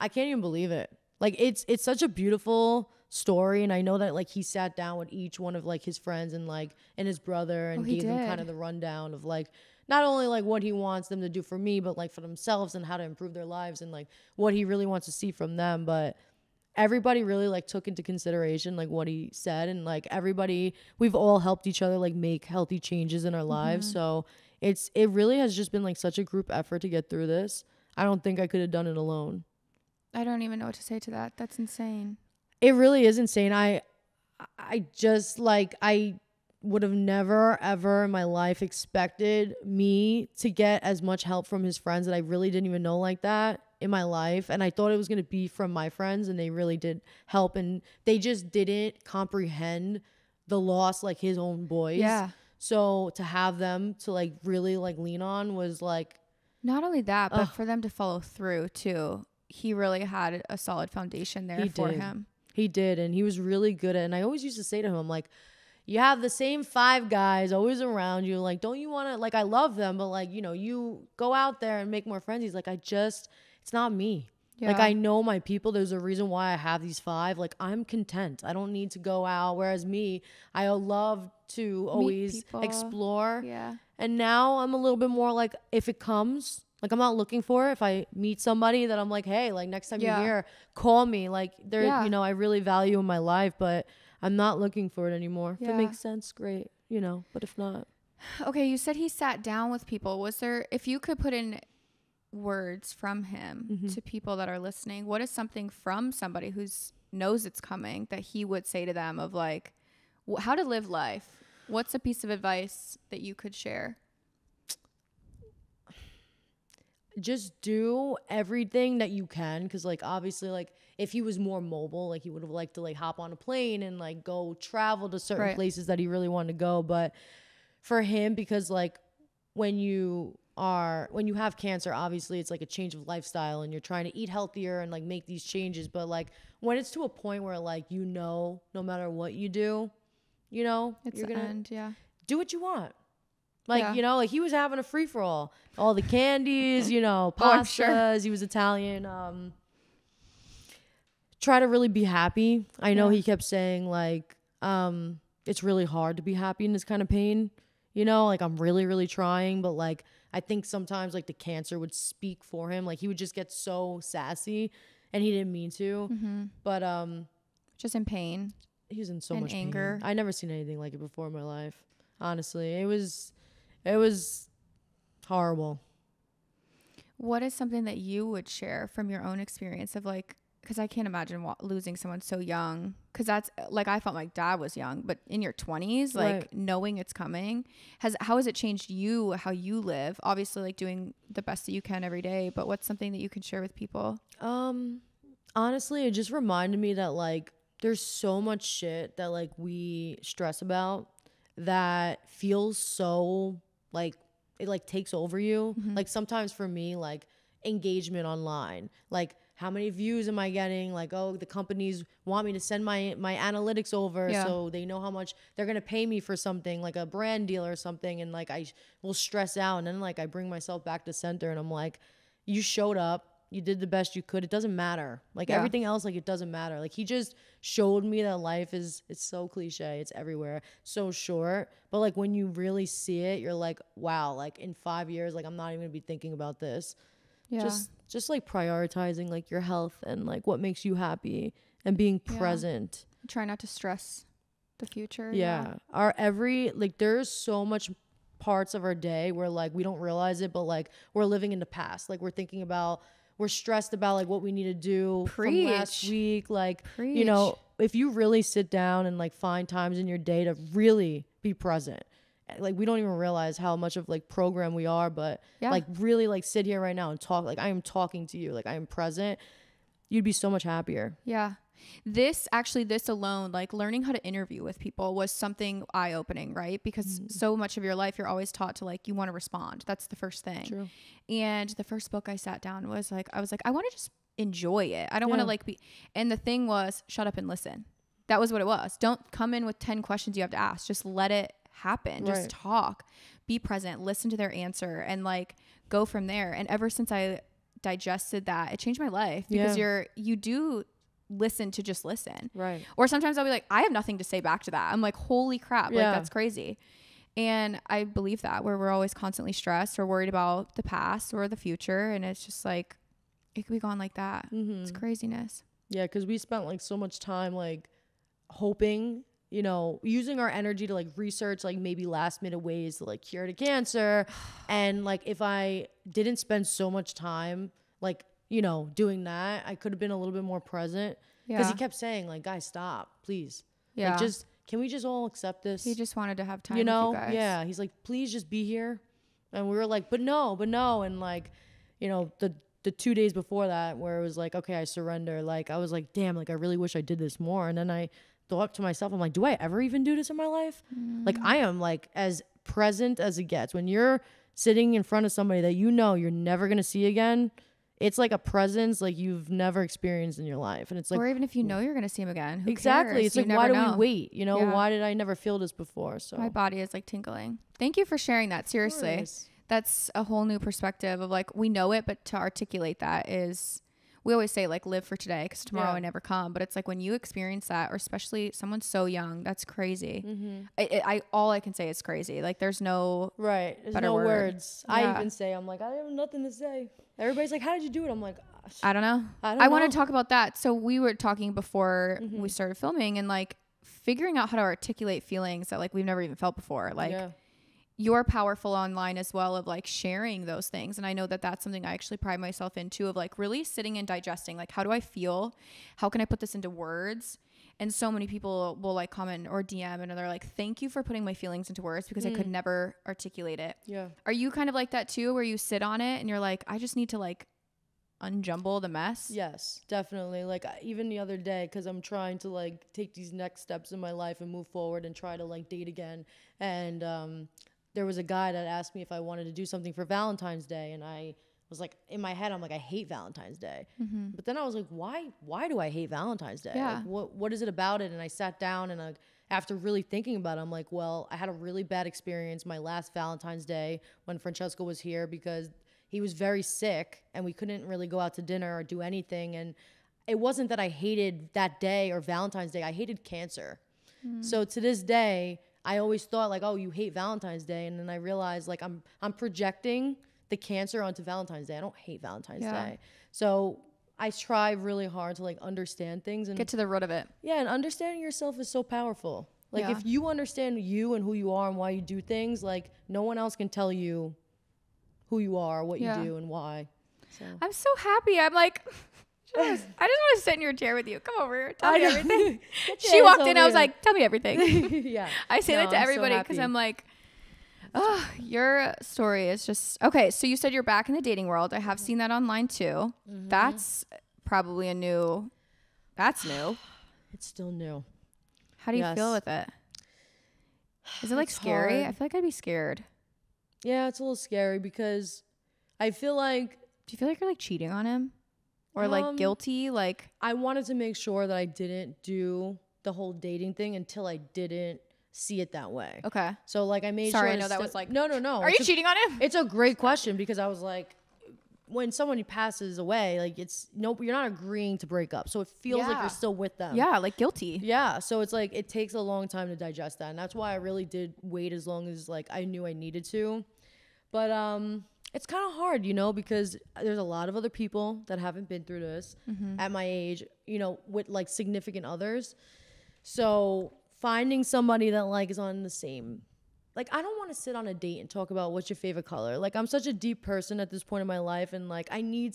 I can't even believe it. Like it's it's such a beautiful story and I know that like he sat down with each one of like his friends and like and his brother and Oh, gave them kind of the rundown of like not only like what he wants them to do for me but like for themselves and how to improve their lives and like what he really wants to see from them but everybody really like took into consideration like what he said and like everybody we've all helped each other like make healthy changes in our lives. Mm-hmm. So it's it really has just been like such a group effort to get through this. I don't think i could have done it alone. I don't even know what to say to that. That's insane. it really is insane. I i just like i would have never ever in my life expected me to get as much help from his friends that i really didn't even know like that in my life and i thought it was going to be from my friends and they really did help and they just didn't comprehend the loss like his own boys Yeah. so to have them to like really like lean on was like Not only that, but Ugh. for them to follow through too. He really had a solid foundation there He for did. him. He did, and he was really good at. And I always used to say to him, like, you have the same five guys always around you. Like, don't you want to, like, I love them, but like, you know, you go out there and make more friends. He's like, I just, it's not me. Like, I know my people. There's a reason why I have these five. Like, I'm content. I don't need to go out. Whereas me, I love to always explore. Yeah. And now I'm a little bit more like, if it comes, like I'm not looking for it. If I meet somebody that I'm like, hey, like next time Yeah. you're here, call me. Like there, Yeah. you know, I really value in my life, but I'm not looking for it anymore. If it makes sense, great. You know, but if not, Okay, you said he sat down with people. Was there if you could put in words from him Mm-hmm. to people that are listening, what is something from somebody who's knows it's coming that he would say to them of like wh- how to live life? What's a piece of advice that you could share? just do everything that you can because like obviously like if he was more mobile like he would have liked to like hop on a plane and like go travel to certain Right. places that he really wanted to go but for him because like when you are when you have cancer obviously it's like a change of lifestyle and you're trying to eat healthier and like make these changes but like when it's to a point where like you know no matter what you do you know It's you're gonna end, yeah. do what you want. Like, Yeah. you know, like he was having a free for all. All the candies, you know, Oh, pastas. sure. He was Italian. Um try to really be happy. I know Yeah. he kept saying like, um, it's really hard to be happy in this kind of pain. You know, like I'm really, really trying, but like I think sometimes like the cancer would speak for him. Like he would just get so sassy and he didn't mean to. Mm-hmm. But um Just in pain. he was in so And much anger. Pain. I never seen anything like it before in my life. Honestly, it was, it was horrible. What is something that you would share from your own experience of like, because I can't imagine wa- losing someone so young. Because that's like I felt my dad was young, but in your twenties, like Right. knowing it's coming, has how has it changed you? How you live? Obviously, like doing the best that you can every day. But what's something that you can share with people? Um, honestly, it just reminded me that like there's so much shit that like we stress about that feels so like it like takes over you. Like sometimes for me, like engagement online, like how many views am I getting? Like, oh, the companies want me to send my my analytics over Yeah. so they know how much they're gonna pay me for something, like a brand deal or something, and like I will stress out, and then like I bring myself back to center, and I'm like, you showed up, you did the best you could. It doesn't matter. Like Yeah. everything else, like it doesn't matter. Like he just showed me that life is it's so cliche, it's everywhere, so short. But like when you really see it, you're like, wow, like in five years, like I'm not even gonna be thinking about this Yeah, just just like prioritizing like your health and like what makes you happy and being Yeah. present. Try not to stress the future. yeah. our every like there's so much parts of our day where like we don't realize it but like we're living in the past. Like we're thinking about we're stressed about like what we need to do from last week. Like you know if you really sit down and like find times in your day to really be present like we don't even realize how much of like program we are but Yeah. like really like sit here right now and talk like i am talking to you like i am present you'd be so much happier Yeah. This actually, this alone, like learning how to interview with people was something eye opening, right? Because Mm-hmm. so much of your life, you're always taught to like, you want to respond. That's the first thing. True. And the first book I sat down was like, I was like, I want to just enjoy it. I don't want to like be, and the thing was, shut up and listen. That was what it was. Don't come in with 10 questions you have to ask. Just let it happen. Just Right. talk, be present, listen to their answer, and like go from there. And ever since I digested that, it changed my life because Yeah. you're, you do listen to just listen. right Or sometimes I'll be like, I have nothing to say back to that. I'm like, holy crap, like that's crazy. And I believe that where we're always constantly stressed or worried about the past or the future. And it's just like, it could be gone like that. Mm-hmm. It's craziness. Yeah, because we spent like so much time like hoping, you know, using our energy to like research like maybe last minute ways to like cure the cancer. and like if I didn't spend so much time like, you know, doing that, I could have been a little bit more present. Because Yeah. he kept saying, like, guys, stop, please. yeah. Like just can we just all accept this? he just wanted to have time you know? you guys. Yeah. He's like, please just be here. And we were like, but no, but no. And like, you know, the the two days before that where it was like, okay, I surrender, like I was like, damn, like I really wish I did this more. And then I thought to myself, I'm like, do I ever even do this in my life? Like mm. I am like as present as it gets. When you're sitting in front of somebody that you know you're never gonna see again, it's like a presence like you've never experienced in your life, and it's like or even if you know you're gonna see him again, who exactly. cares? It's You like why never do know. we wait? You know, Yeah. why did I never feel this before? So My body is like tingling. Thank you for sharing that. Seriously, that's a whole new perspective of like we know it, but to articulate that is. We always say like live for today because tomorrow Yeah. may never come. But it's like when you experience that, or especially someone so young, that's crazy. Mm-hmm. I, I, I all I can say is crazy. Like there's no Right. There's Better no word. words. I even say, I'm like, I have nothing to say. Everybody's like, how did you do it? I'm like, "Ah, I don't know. I don't I want know." to talk about that. So we were talking before Mm-hmm. we started filming and like figuring out how to articulate feelings that like we've never even felt before. Like yeah. You're powerful online as well of like sharing those things and i know that that's something i actually pride myself into of like really sitting and digesting like how do i feel how can i put this into words and so many people will like comment or dm and they're like thank you for putting my feelings into words because i Mm. could never articulate it Yeah. are you kind of like that too where you sit on it and you're like i just need to like unjumble the mess Yes, definitely. Like even the other day, because I'm trying to like take these next steps in my life and move forward and try to like date again. And um, there was a guy that asked me if I wanted to do something for Valentine's Day, and I was like, in my head, I'm like, I hate Valentine's Day. Mm-hmm. But then I was like, why? Why do I hate Valentine's Day? Yeah. Like, what What is it about it? And I sat down and I. After really thinking about it, I'm like, well, I had a really bad experience my last Valentine's Day when Francesco was here because he was very sick and we couldn't really go out to dinner or do anything and it wasn't that i hated that day or valentine's day i hated cancer mm-hmm. so to this day i always thought like oh you hate valentine's day and then i realized like i'm i'm projecting the cancer onto valentine's day i don't hate valentine's Yeah. day so i try really hard to like understand things and get to the root of it yeah, and understanding yourself is so powerful. Like Yeah. if you understand you and who you are and why you do things, like no one else can tell you who you are, what Yeah. you do, and why. So i'm so happy i'm like i just want to sit in your chair with you come over here tell I me know. everything she walked in i was like tell me everything yeah. I say No, that to I'm everybody because happy. I'm like, oh, your story is just okay. So you said you're back in the dating world. I Mm-hmm. have seen that online too. That's probably a new. That's new. It's still new. How do you feel with it? Is it like It's scary? hard. I feel like I'd be scared. Yeah, it's a little scary because I feel like Do you feel like you're like cheating on him, or like Um, guilty? Like I wanted to make sure that I didn't do the whole dating thing until I didn't see it that way. okay, So like I made Sorry, sure I know that was, like, no no no. are you a- cheating on him? It's a great question because I was like, when someone passes away, like it's nope, you're not agreeing to break up, so it feels like you're still with them. yeah, like guilty. Yeah, so it's like it takes a long time to digest that, and that's why I really did wait as long as like I knew I needed to. But um, it's kind of hard, you know, because there's a lot of other people that haven't been through this at my age, you know, with like significant others. So finding somebody that like is on the same like I don't want to sit on a date and talk about what's your favorite color. Like I'm such a deep person at this point in my life and like I need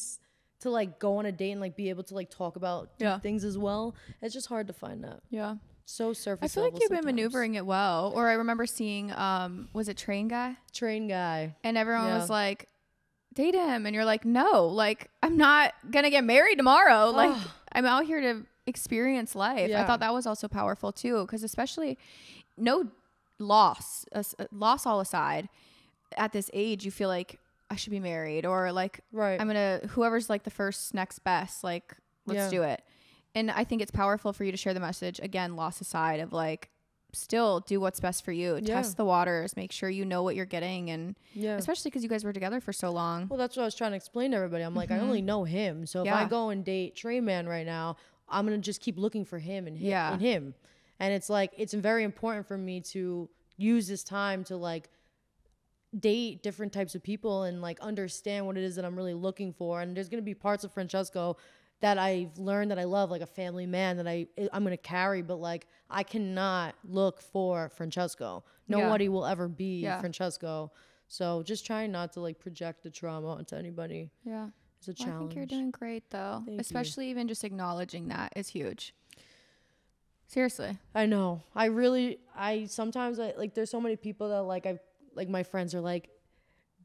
to like go on a date and like be able to like talk about Yeah. things as well. It's just hard to find that. Yeah. So surface I feel like you've been maneuvering it well. Or I remember seeing, um, was it Train Guy? Train guy. And everyone Yeah. was like, date him. And you're like, no, like, I'm not going to get married tomorrow. Like, I'm out here to experience life. I thought that was also powerful too. Cause especially no loss, uh, loss all aside, at this age, you feel like I should be married or like, Right. I'm going to, whoever's like the first next best, like, let's Yeah. do it. And I think it's powerful for you to share the message again, loss aside of like, still do what's best for you. Yeah. Test the waters, make sure you know what you're getting and yeah. especially because you guys were together for so long. Well, that's what I was trying to explain to everybody. I'm like, I only know him. So if I Mm-hmm. Go and date Train Man right now, I'm gonna just keep looking for him and him Yeah. and him. And it's like it's very important for me to use this time to like date different types of people and like understand what it is that I'm really looking for. And there's gonna be parts of Francesco that I've learned that I love, like a family man that I eh, I'm gonna carry, but like I cannot look for Francesco. Yeah. Nobody will ever be Yeah. Francesco. So just trying not to like project the trauma onto anybody Yeah. is a Well, I think you're doing great though. Thank you. Especially even just acknowledging that is huge. Seriously. I know. I really I sometimes I like there's so many people that like I like my friends are like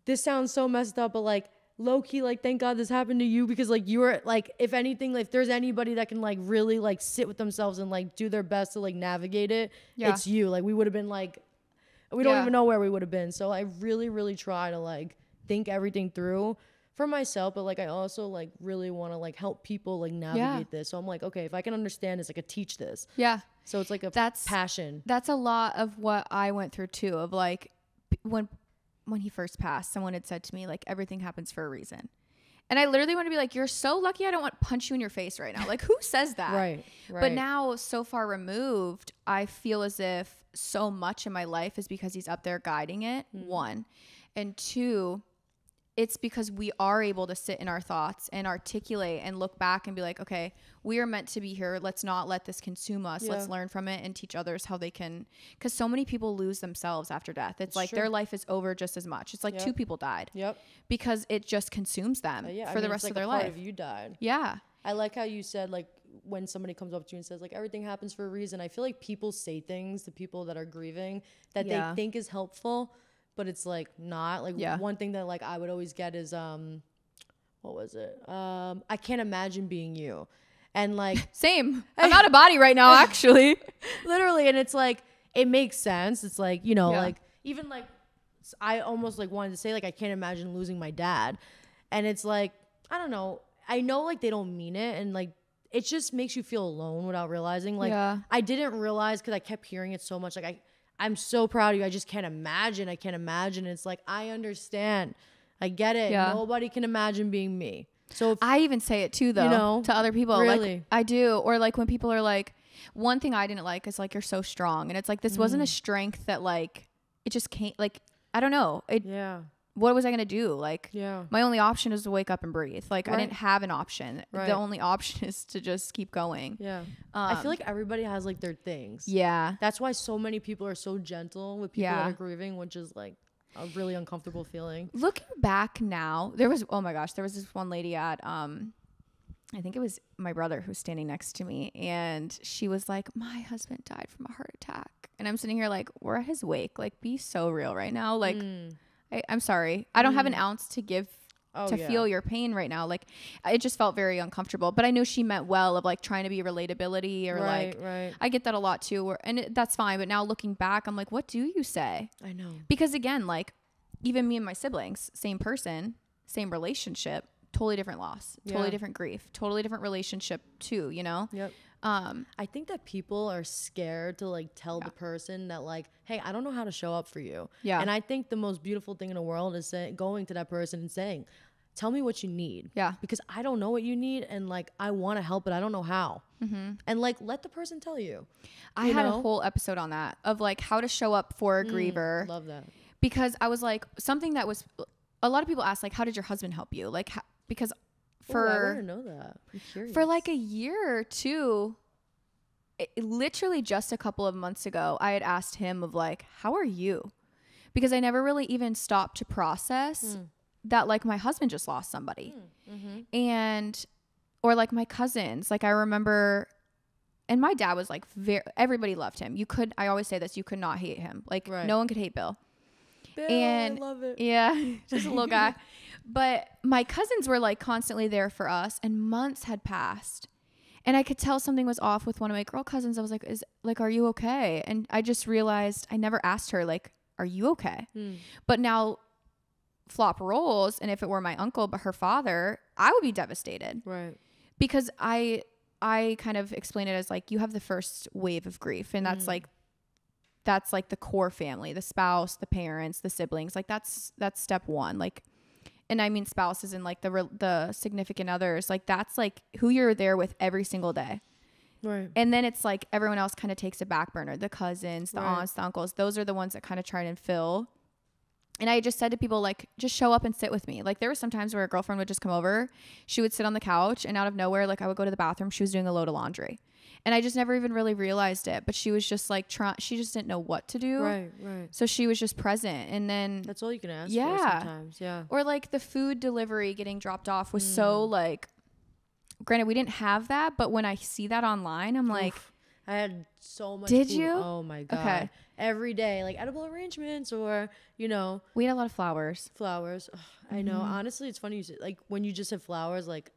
this sounds so messed up but like low key like thank God this happened to you because like you're like if anything like if there's anybody that can like really like sit with themselves and like do their best to like navigate it Yeah. it's you like we would have been like we don't Yeah. even know where we would have been so I really really try to like think everything through for myself, but like I also like really want to like help people like navigate this. So I'm like, okay, if I can understand this, I could teach this. Yeah. So it's like a That's passion. that's a lot of what I went through too. Of like when when he first passed, someone had said to me like everything happens for a reason, and I literally want to be like, "You're so lucky. I don't want to punch you in your face right now." Like who says that? Right. Right. But now, so far removed, I feel as if so much in my life is because he's up there guiding it. Mm-hmm. One, and two, it's because we are able to sit in our thoughts and articulate and look back and be like, okay, we are meant to be here. Let's not let this consume us. Let's learn from it and teach others how they can. Because so many people lose themselves after death. It's, It's like true. their life is over just as much. It's like Yep. two people died Yep. because it just consumes them Uh, yeah. I for the mean, rest it's of their life. Of you died. yeah. I like how you said like when somebody comes up to you and says like everything happens for a reason. I feel like people say things to people that are grieving that Yeah. they think is helpful, but it's like not. Like Yeah. one thing that like I would always get is um what was it? Um I can't imagine being you. And like Same. I'm out of body right now, actually. literally and it's like it makes sense. It's like, you know, Yeah. like even like I almost like wanted to say like I can't imagine losing my dad. And it's like I don't know. I know like they don't mean it and like it just makes you feel alone without realizing like Yeah. I didn't realize cuz I kept hearing it so much like I I'm so proud of you. I just can't imagine. I can't imagine. It's like I understand. I get it. Yeah. Nobody can imagine being me. So if, I even say it too, though, know? to other people. Really? Like I do, or like when people are like, one thing I didn't like is like you're so strong, and it's like this wasn't Mm. a strength that like it just can't like I don't know. It yeah. What was I gonna do? Like Yeah. my only option is to wake up and breathe. Like I didn't have an option. Right. The only option is to just keep going. Yeah. Um, I feel like everybody has like their things. yeah, That's why so many people are so gentle with people Yeah. that are grieving, which is like a really uncomfortable feeling. looking back now, there was oh my gosh, there was this one lady at um I think it was my brother who's standing next to me and she was like, "My husband died from a heart attack." And I'm sitting here like, "We're at his wake. Like be so real right now." Like I, I'm sorry. I don't have an mm. ounce to give Oh, to yeah. feel your pain right now. Like it just felt very uncomfortable. But I know she meant well of like trying to be relatability or right, like right. I get that a lot too. Where, and it, that's fine. But now looking back, I'm like, what do you say? I know. Because again, like even me and my siblings, same person, same relationship, totally different loss, totally Yeah. different grief, totally different relationship too. You know. Yep. Um. I think that people are scared to like tell the person that like, hey, I don't know how to show up for you. Yeah. And I think the most beautiful thing in the world is say, going to that person and saying, tell me what you need. Yeah. Because I don't know what you need and like I want to help, but I don't know how. And like let the person tell you. I You had a whole episode on that of like how to show up for a griever. Love that. because I was like something that was a lot of people ask like how did your husband help you like how, because For for know that. For like a year or two it, it literally just a couple of months ago I had asked him of like how are you? Because I never really even stopped to process hmm. that like my husband just lost somebody. Hmm, mm-hmm. And or like my cousins. Like I remember and my dad was like very everybody loved him. You could I always say this you could not hate him. Like Right. no one could hate Bill. Bill, and- I love it. yeah, just a little guy. But my cousins were like constantly there for us, and months had passed. And I could tell something was off with one of my girl cousins. I was like, "Is like, are you okay?" And I just realized I never asked her like, "Are you okay?" Hmm. But now, flop rolls, and if it were my uncle, but her father, I would be devastated Right. because I I kind of explain it as like you have the first wave of grief, and that's Mm. like that's like the core family, the spouse, the parents, the siblings. Like that's that's step one. Like, and I mean spouses and like the re- the significant others. Like that's like who you're there with every single day. Right. And then it's like everyone else kind of takes a back burner. The cousins, the Right. aunts, the uncles. Those are the ones that kind of try and fill. And I just said to people like, just show up and sit with me. Like there were some times where a girlfriend would just come over, she would sit on the couch, and out of nowhere, like I would go to the bathroom, she was doing a load of laundry, and I just never even really realized it. But she was just like trying. She just didn't know what to do. Right. Right. So she was just present, and then That's all you can ask Yeah. for sometimes. Yeah. or like the food delivery getting dropped off was so Mm. like. Granted, we didn't have that, but when I see that online, I'm like, Oof. I had so much. Did food. you? Oh my god. Okay. Every day, like edible arrangements or you know we had a lot of flowers. flowers. Ugh, I know. Mm-hmm. Honestly, it's funny. You say, like when you just said flowers, like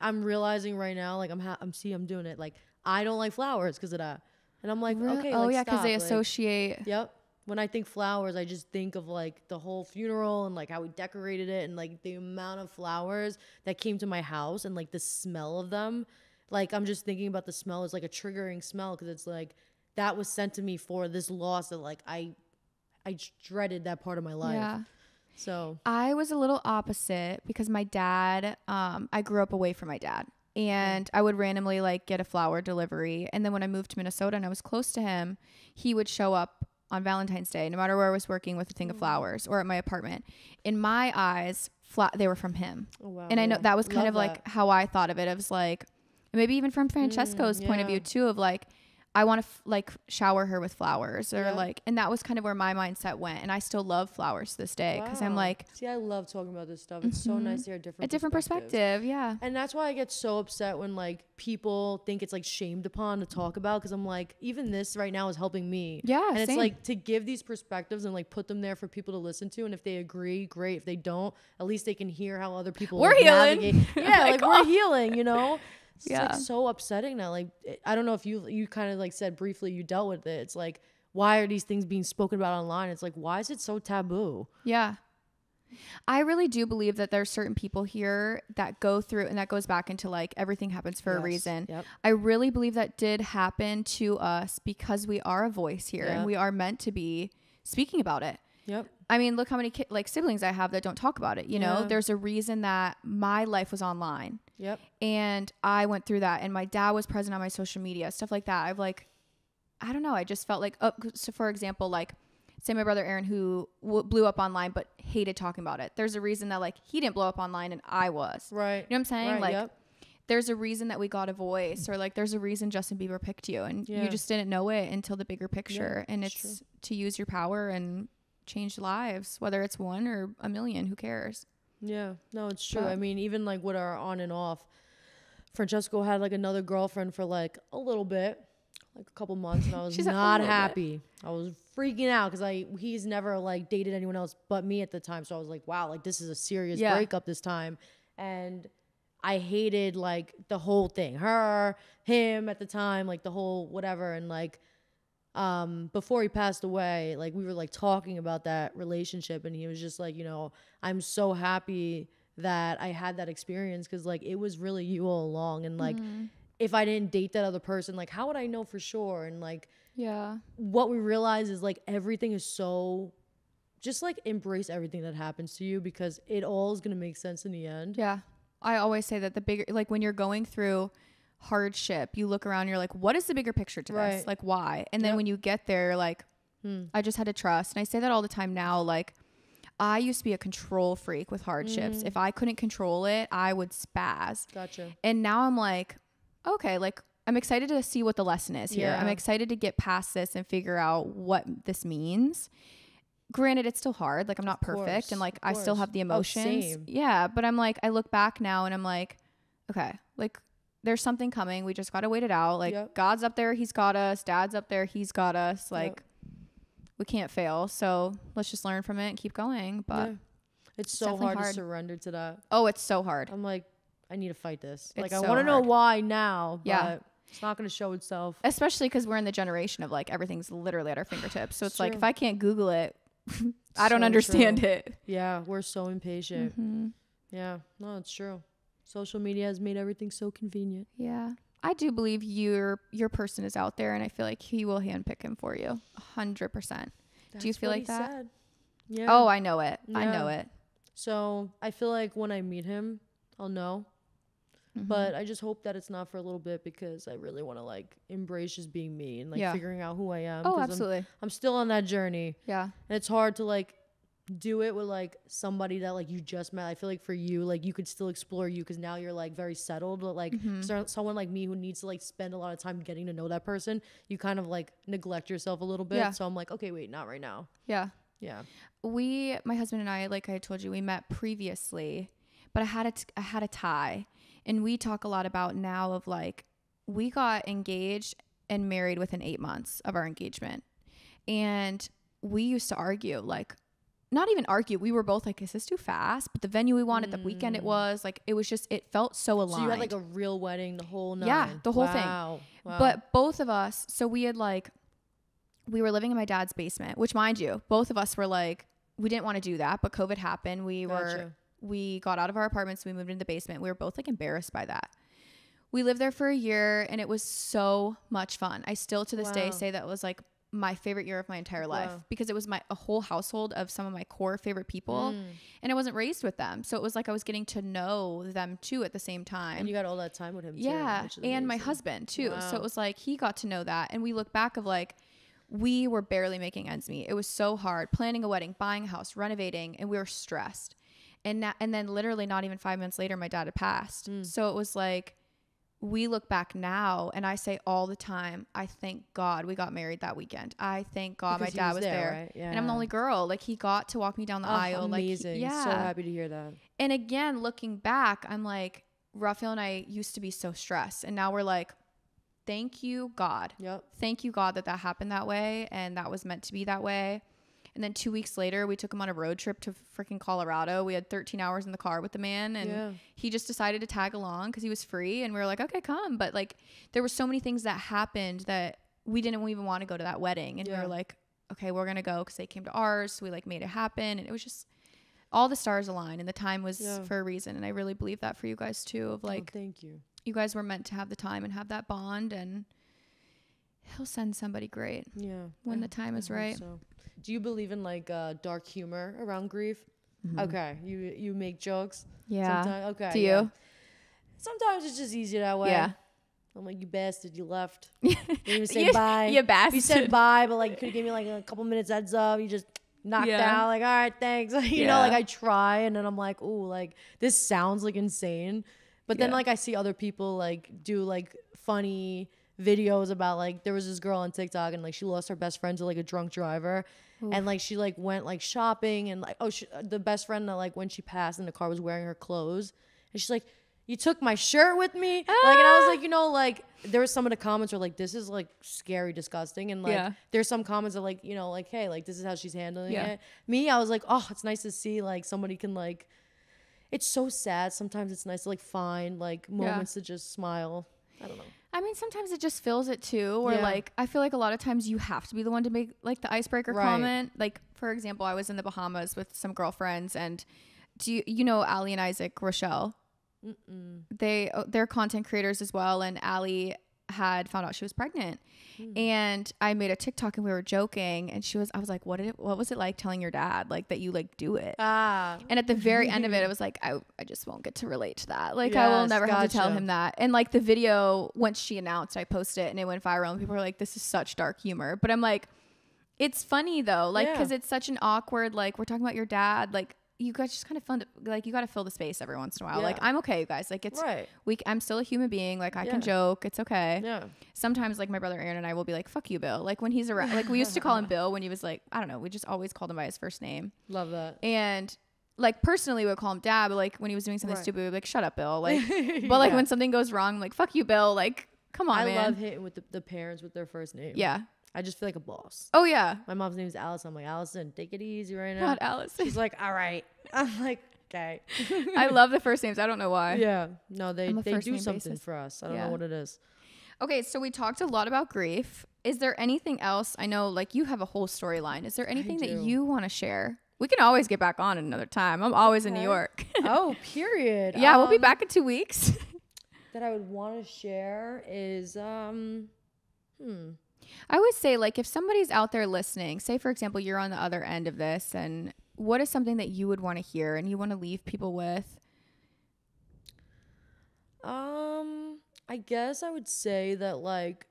I'm realizing right now, like I'm ha- I'm see I'm doing it. Like I don't like flowers because of that, and I'm like, Really? okay. oh like, yeah, because they like- associate. Yep. When I think flowers, I just think of like the whole funeral and like how we decorated it and like the amount of flowers that came to my house and like the smell of them. Like I'm just thinking about the smell as like a triggering smell because it's like that was sent to me for this loss that like I I dreaded that part of my life. Yeah. So I was a little opposite because my dad, um, I grew up away from my dad. And I would randomly like get a flower delivery. And then when I moved to Minnesota and I was close to him, he would show up on Valentine's Day, no matter where I was working with a thing of mm. flowers or at my apartment. In my eyes, fla- they were from him. oh, wow, and I know that was kind Love of like how I thought of it. It was like, maybe even from mm, Francesco's point of view too, of like, I want to f- like shower her with flowers or Yeah. like, and that was kind of where my mindset went. And I still love flowers to this day because I'm like See, I love talking about this stuff. It's so nice mm-hmm. to hear a different a different perspective. Yeah. And that's why I get so upset when like people think it's like shamed upon to talk about because I'm like, even this right now is helping me. Yeah, And it's same. like to give these perspectives and like put them there for people to listen to. And if they agree, great. If they don't, at least they can hear how other people We're like, healing. navigate. Yeah, Like, like oh. we're healing, you know? It's Yeah. like so upsetting now. Like eh, I don't know if you you kind of like said briefly you dealt with it. It's like why are these things being spoken about online? It's like why is it so taboo? Yeah. I really do believe that there are certain people here that go through and that goes back into like everything happens for a reason. Yep. I really believe that did happen to us because we are a voice here Yeah. and we are meant to be speaking about it. Yep. I mean, look how many ki- like siblings I have that don't talk about it, you know? Yeah. There's a reason that my life was online Yep. and I went through that and my dad was present on my social media, stuff like that. I've like I don't know, I just felt like oh, so for example, like say my brother Aaron who w- blew up online but hated talking about it. There's a reason that like he didn't blow up online and I was. Right. You know what I'm saying? Right, like yep. there's a reason that we got a voice or like there's a reason Justin Bieber picked you and Yeah. you just didn't know it until the bigger picture and it's it's to use your power and change lives whether it's one or a million who cares Yeah, no, it's true. But- I mean, even like with our on and off, Francesco had like another girlfriend for like a little bit, like a couple months, and I was not little bit. happy. I was freaking out because I he's never like dated anyone else but me at the time, so I was like, wow, like this is a serious Yeah. breakup this time, and I hated like the whole thing, her, him at the time, like the whole whatever, and like um before he passed away like we were like talking about that relationship and he was just like you know i'm so happy that i had that experience because like it was really you all along and like if i didn't date that other person like how would i know for sure? And like yeah. what we realize is like everything is so just like embrace everything that happens to you because it all is going to make sense in the end. Yeah. I always say that the bigger like when you're going through hardship you look around you're like what is the bigger picture to this like why and then Yep. when you get there you're like Hmm. i just had to trust and i say that all the time now like i used to be a control freak with hardships Mm. if i couldn't control it i would spaz gotcha And now I'm like, okay, like I'm excited to see what the lesson is here. I'm excited to get past this and figure out what this means. Granted, it's still hard. Like I'm not perfect and like I still have the Oh, emotions. same. yeah, but I'm like I look back now and I'm like, okay, like there's something coming. We just got to wait it out. Like Yep. God's up there, he's got us. Dad's up there, he's got us. Like Yep. we can't fail. So let's just learn from it and keep going. But Yeah. it's so definitely hard, hard. to surrender to that oh, it's so hard. I'm like, I need to fight this. like, It's I so want to know why now, but Yeah. it's not going to show itself. especially because we're in the generation of like everything's literally at our fingertips. So it's like if I can't Google it, I don't So understand true. it. Yeah, we're so impatient. Mm-hmm. Yeah, no, it's true. Social media has made everything so convenient. Yeah, I do believe your your person is out there, and I feel like he will handpick him for you, hundred percent. Do you feel like that? said. Yeah. Oh, I know it. I know it. so I feel like when I meet him, I'll know. Mm-hmm. But I just hope that it's not for a little bit because I really want to like embrace just being me and like Yeah. figuring out who I am. Oh, 'cause I'm- absolutely. I'm still on that journey. Yeah. and it's hard to like do it with like somebody that like you just met. I feel like for you, like you could still explore you because now you're like very settled. But like Mm-hmm. so- someone like me who needs to like spend a lot of time getting to know that person, you kind of like neglect yourself a little bit. Yeah. So I'm like, okay, wait, not right now. Yeah. Yeah. we my husband and I like I told you we met previously but I had a t- I had a tie and we talk a lot about now of like we got engaged and married within 8 months of our engagement and we used to argue like not even argue we were both like is this too fast but the venue we wanted the weekend it mm. was like it was just it felt so aligned So you had like a real wedding, the whole nine. Yeah, the whole thing. Wow. Wow. but both of us so we had like we were living in my dad's basement, which mind you, both of us were like, we didn't want to do that, but COVID happened. We were we got out of our apartments, we moved into the basement. We were both like embarrassed by that. We lived there for a year and it was so much fun. I still to this day say that was like my favorite year of my entire life Wow. because it was my a whole household of some of my core favorite people Mm. and I wasn't raised with them. So it was like I was getting to know them too at the same time. And you got all that time with him too. Yeah, is and my husband too. So it was like he got to know that, and we look back of like we were barely making ends meet. It was so hard planning a wedding, buying a house, renovating, and we were stressed. And na- and then literally not even five minutes later, my dad had passed. Mm. So it was like we look back now, and I say all the time, I thank God we got married that weekend. I thank God Because my dad was, there. right? Yeah. And I'm the only girl. Like he got to walk me down the Oh, aisle. amazing. Like, yeah So happy to hear that. and again, looking back, I'm like, Raphael and I used to be so stressed. And now we're like, thank you, God. Yep. Thank you, God, that that happened that way and that was meant to be that way. And then two weeks later, we took him on a road trip to freaking Colorado. We had 13 hours in the car with the man, and Yeah. he just decided to tag along because he was free. And we were like, okay, come. But like, there were so many things that happened that we didn't even want to go to that wedding. And we Yeah. were like, okay, we're going to go because they came to ours. So we like made it happen. And it was just all the stars aligned and the time was Yeah. for a reason. And I really believe that for you guys too of Oh, like, thank you. you guys were meant to have the time and have that bond. And he'll send somebody great. Yeah. When I- the time is right. So. Do you believe in like uh, dark humor around grief? Okay. You you make jokes. Mm-hmm. Yeah. Sometimes. Okay. Do yeah. you? Sometimes it's just easier that way. Yeah. I'm like, you bastard, you left. You didn't even say You- bye. you bastard. You said bye, but like you could have given me like a couple minutes heads up. You just knocked Yeah. out. Like, all right, thanks. you Yeah. know, like I try, and then I'm like, ooh, like this sounds like insane. But then like I see other people like do like funny videos about like there was this girl on TikTok and like she lost her best friend to like a drunk driver. And like she like went like shopping and like oh she, uh, the best friend that like when she passed in the car was wearing her clothes. And she's like you took my shirt with me? Like and I was ah. like you know like there was some of the comments were like this is like scary disgusting. And like Yeah. there's some comments that like you know like hey like this is how she's handling Yeah. it. Me I was like oh it's nice to see like somebody can like it's so sad sometimes it's nice to like find like moments to just smile. I don't know I mean, sometimes it just feels it too. Or Yeah. like I feel like a lot of times you have to be the one to make like the icebreaker Right. comment. Like for example, I was in the Bahamas with some girlfriends, and do you you know Ali and Isaac Rochelle? They uh, they're content creators as well, and Ali had found out she was pregnant, and I made a TikTok and we were joking, and she was I was like, what did it, what was it like telling your dad like that you like do it? ah And at the very end of it, it was like, I, I just won't get to relate to that. Like, I will Yes, never have to tell him that. And like the video, once she announced, I posted it and it went viral. And people were like, this is such dark humor. But I'm like, it's funny though. Like, Yeah. because it's such an awkward, like, we're talking about your dad. Like, you guys just kind of fun to, like, you got to fill the space every once in a while. Like, I'm okay, you guys. Like, it's, right we, I'm still a human being. Like, I can joke. It's okay. yeah Sometimes, like, my brother Aaron and I will be like, fuck you, Bill. Like, when he's around, like, we used to call him Bill when he was like, I don't know, we just always called him by his first name love that and like personally we would call him dad but like when he was doing something Right. stupid we'd be like shut up bill like but like Yeah. when something goes wrong I'm like fuck you bill like come on I man love hitting with the, the parents with their first name. yeah I just feel like a boss. oh yeah My mom's name is Allison. I'm like, Allison, take it easy right now. not alice She's like, all right. I'm like, okay. i love the first names i don't know why Yeah. No, they, they do something basis. for us. I don't Yeah. know what it is. okay so we talked a lot about grief is there anything else i know like you have a whole storyline is there anything that you want to share we can always get back on another time i'm always in new york oh, period. yeah we'll be Um, back in two weeks That I would want to share is, um, hmm. I would say, like, if somebody's out there listening, say, for example, you're on the other end of this, and what is something that you would want to hear and you want to leave people with? Um, I guess I would say that like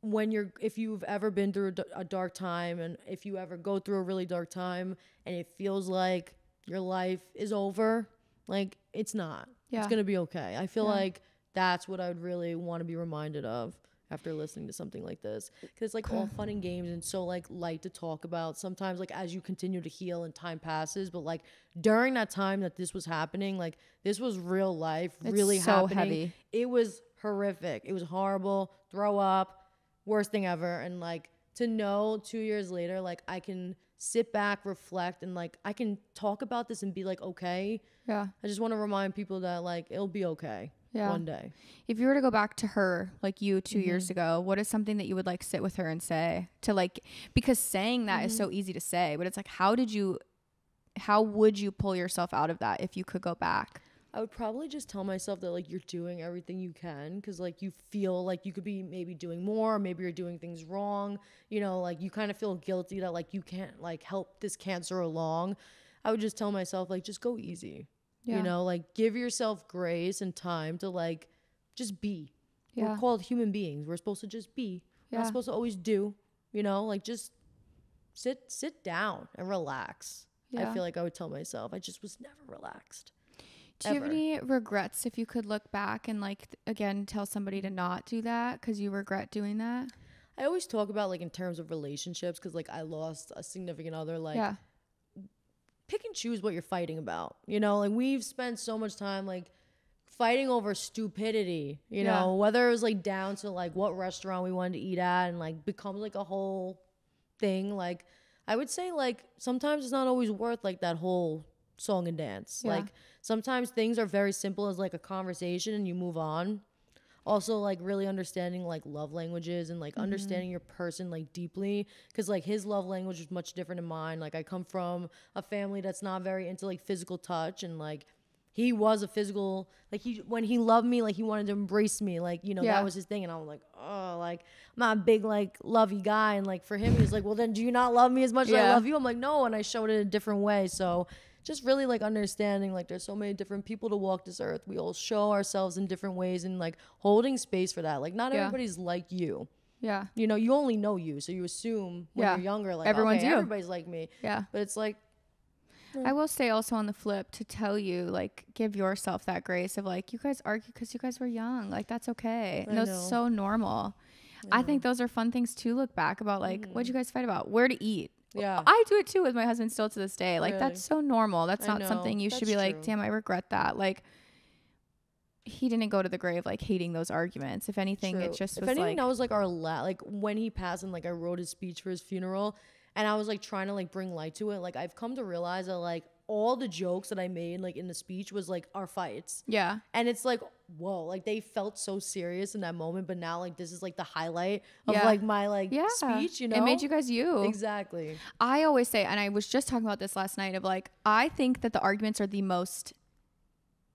when you're if you've ever been through a d- a dark time and if you ever go through a really dark time and it feels like your life is over, like it's not. Yeah. It's going to be okay. I feel Yeah. like that's what I would really want to be reminded of after listening to something like this because it's like all fun and games and so like light to talk about. Sometimes like as you continue to heal and time passes but like during that time that this was happening like this was real life It's really so happening. heavy. it was horrific. It was horrible. Throw up. Worst thing ever. And like to know 2 years later like I can sit back reflect and like I can talk about this and be like okay. Yeah. I just want to remind people that like it'll be okay Yeah. one day. If you were to go back to her, like you 2 years mm-hmm. ago, what is something that you would like sit with her and say to like because saying that is so mm-hmm. easy to say, but it's like how did you how would you pull yourself out of that if you could go back? I would probably just tell myself that like you're doing everything you can because like you feel like you could be maybe doing more, or maybe you're doing things wrong. You know, like you kind of feel guilty that like you can't like help this cancer along. I would just tell myself like just go easy. Yeah. You know, like give yourself grace and time to like just be. Yeah. We're called human beings. We're supposed to just be. We're not supposed to always do. You know, like just sit sit down and relax. I feel like I would tell myself I just was never relaxed. Do you have any regrets if you could look back and like again tell somebody to not do that because you regret doing that? I always talk about like in terms of relationships because like I lost a significant other. Like yeah. Pick and choose what you're fighting about. You know, like we've spent so much time like fighting over stupidity. You Yeah. know, whether it was like down to like what restaurant we wanted to eat at and like becomes like a whole thing. Like I would say like sometimes it's not always worth like that whole song and dance. Yeah. Like sometimes things are very simple as like a conversation and you move on. Also like really understanding like love languages and like Mm-hmm. understanding your person like deeply cuz like his love language is much different than mine. Like I come from a family that's not very into like physical touch and like he was a physical like he when he loved me like he wanted to embrace me like you know Yeah. that was his thing and I was like oh like I'm not a big like lovey guy and like for him he was like well then do you not love me as much as I love you I'm like no and I showed it a different way so just really like understanding like there's so many different people to walk this earth we all show ourselves in different ways and like holding space for that like not Yeah. everybody's like you Yeah. you know you only know you so you assume when Yeah. you're younger like Everyone's okay, you. everybody's like me Yeah. but it's like I mm. will say also on the flip to tell you like give yourself that grace of like you guys argue because you guys were young like that's okay and that's so normal. I think those are fun things to look back about like what'd mm. you guys fight about where to eat. Yeah I do it too with my husband still to this day. Like Really? that's so normal. That's I not know. something you should That's be like, damn, I regret that. Like he didn't go to the grave like hating those arguments. If anything, it just if was anything, like that was like our la- like when he passed and like I wrote his speech for his funeral, and I was like trying to like bring light to it. Like I've come to realize that like all the jokes that I made like in the speech was like our fights, yeah. and it's like whoa, like they felt so serious in that moment, but now like this is like the highlight of Yeah. like my like Yeah. speech. You know, It made you guys you. exactly. I always say, and I was just talking about this last night of like, I think that the arguments are the most,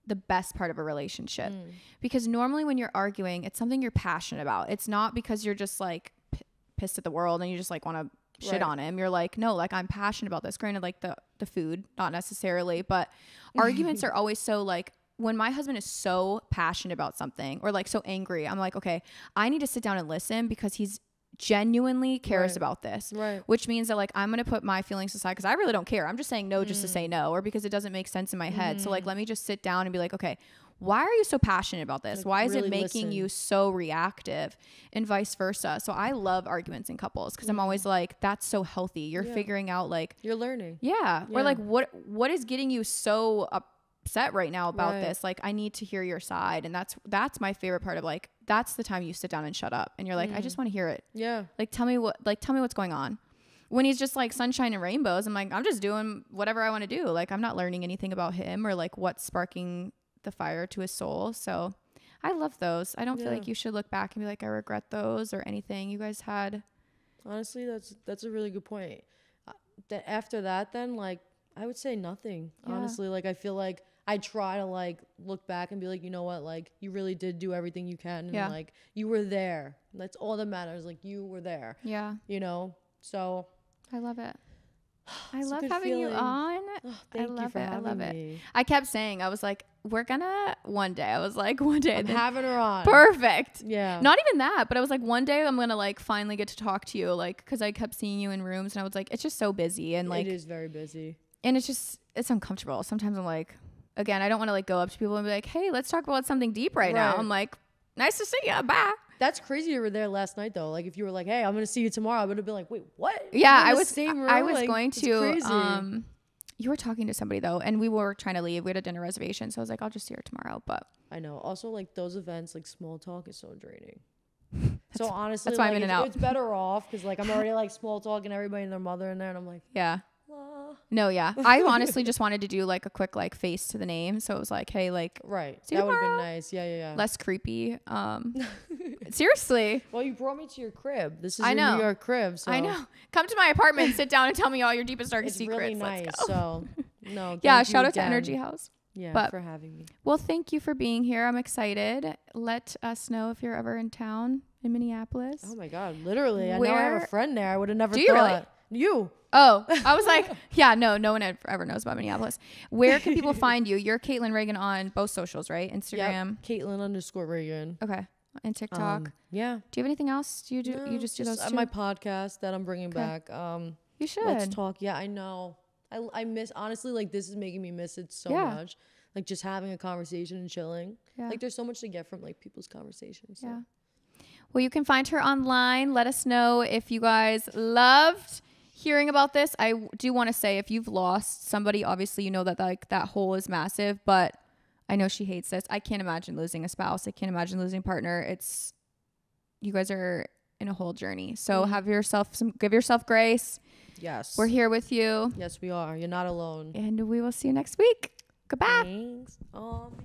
the best part of a relationship. Mm. Because normally when you're arguing, it's something you're passionate about. It's not because you're just like p- pissed at the world and you just like want to shit Right. on him. You're like, no, like I'm passionate about this. Granted, like the, the food, not necessarily, but arguments are always so like, when my husband is so passionate about something or like so angry, I'm like, okay, I need to sit down and listen because he's genuinely cares Right. about this Right. which means that like I'm gonna put my feelings aside because I really don't care. I'm just saying no just to Mm. say no, or because it doesn't make sense in my head. So like let me just sit down and be like, okay, why are you so passionate about this? Like, why is really it making listen. you so reactive, and vice versa? So I love arguments in couples because I'm always like, that's so healthy. You're. Yeah. figuring out like, You're learning. yeah, or Yeah. like what what is getting you so upset right now about Right. this? Like I need to hear your side, and that's that's my favorite part of like that's the time you sit down and shut up, and you're like, I Mm. just want to hear it. Yeah. Like tell me what like tell me what's going on. When he's just like sunshine and rainbows, I'm like, I'm just doing whatever I want to do. Like I'm not learning anything about him or like what's sparking the fire to his soul. So I love those. I don't feel like you should look back and be like, I regret those or anything. You guys had Honestly, that's that's a really good point. Uh, that after that, then like I would say nothing. Yeah. Honestly, like I feel like I try to like look back and be like, you know what, like you really did do everything you can, and Yeah. like you were there. That's all that matters. Like you were there. yeah. You know. So I love it. I love having you on. oh, thank you love for it, I love it. me. I kept saying, I was like, we're gonna one day. I was like, one day. I'm having her on. perfect. Yeah. Not even that, but I was like, one day I'm gonna like finally get to talk to you, like, cause I kept seeing you in rooms, and I was like, it's just so busy, and like, it is very busy. and it's just it's uncomfortable. Sometimes I'm like, again, I don't want to like go up to people and be like, hey, let's talk about something deep right, now. I'm like, nice to see you, bye. That's crazy. You were there last night though. Like if you were like, "Hey, I'm gonna see you tomorrow," I would have been like, "Wait, what?" Yeah, I was Same room? I was Like, going to um you were talking to somebody though, and we were trying to leave. We had a dinner reservation, so I was like, I'll just see her tomorrow. But I know. Also, like those events, like small talk is so draining. so honestly, that's why I'm like, in and it's, out. It's better off because like I'm already like small talking everybody and their mother in there, and I'm like, yeah. No, yeah. I honestly just wanted to do like a quick like face to the name. So it was like, hey, like Right. See that would have been nice. Yeah, yeah, yeah. less creepy. Um seriously. well, you brought me to your crib. This is I your know. New York crib. So I know. Come to my apartment, sit down and tell me all your deepest, darkest It's secrets. really Let's nice. go. So, no. yeah, shout out to. Energy House. Yeah, but- for having me. Well, thank you for being here. I'm excited. Let us know if you're ever in town in Minneapolis. Oh my god, literally. I know I have a friend there. I would have never Do you really? You. Oh, I was like, yeah, no, no one ever knows about Minneapolis. Where can people find you? You're Kaitlin Reagan on both socials, right? Instagram. Yep. Kaitlin underscore Reagan. Okay. And TikTok. Um, yeah. do you have anything else? Do you do No, you just do those uh, two? My podcast that I'm bringing Okay. back. Um, you should. let's talk. Yeah, I know. I, I miss honestly like this is making me miss it so Yeah. much. Like just having a conversation and chilling. Yeah. Like there's so much to get from like people's conversations. So. Yeah. Well, you can find her online. Let us know if you guys loved hearing about this. I do want to say if you've lost somebody, obviously you know that like that hole is massive, but I know she hates this. I can't imagine losing a spouse. I can't imagine losing a partner. It's you guys are in a whole journey. So Mhm. have yourself some give yourself grace. Yes. We're here with you Yes, we are. You're not alone. and we will see you next week. Goodbye. Thanks. Um,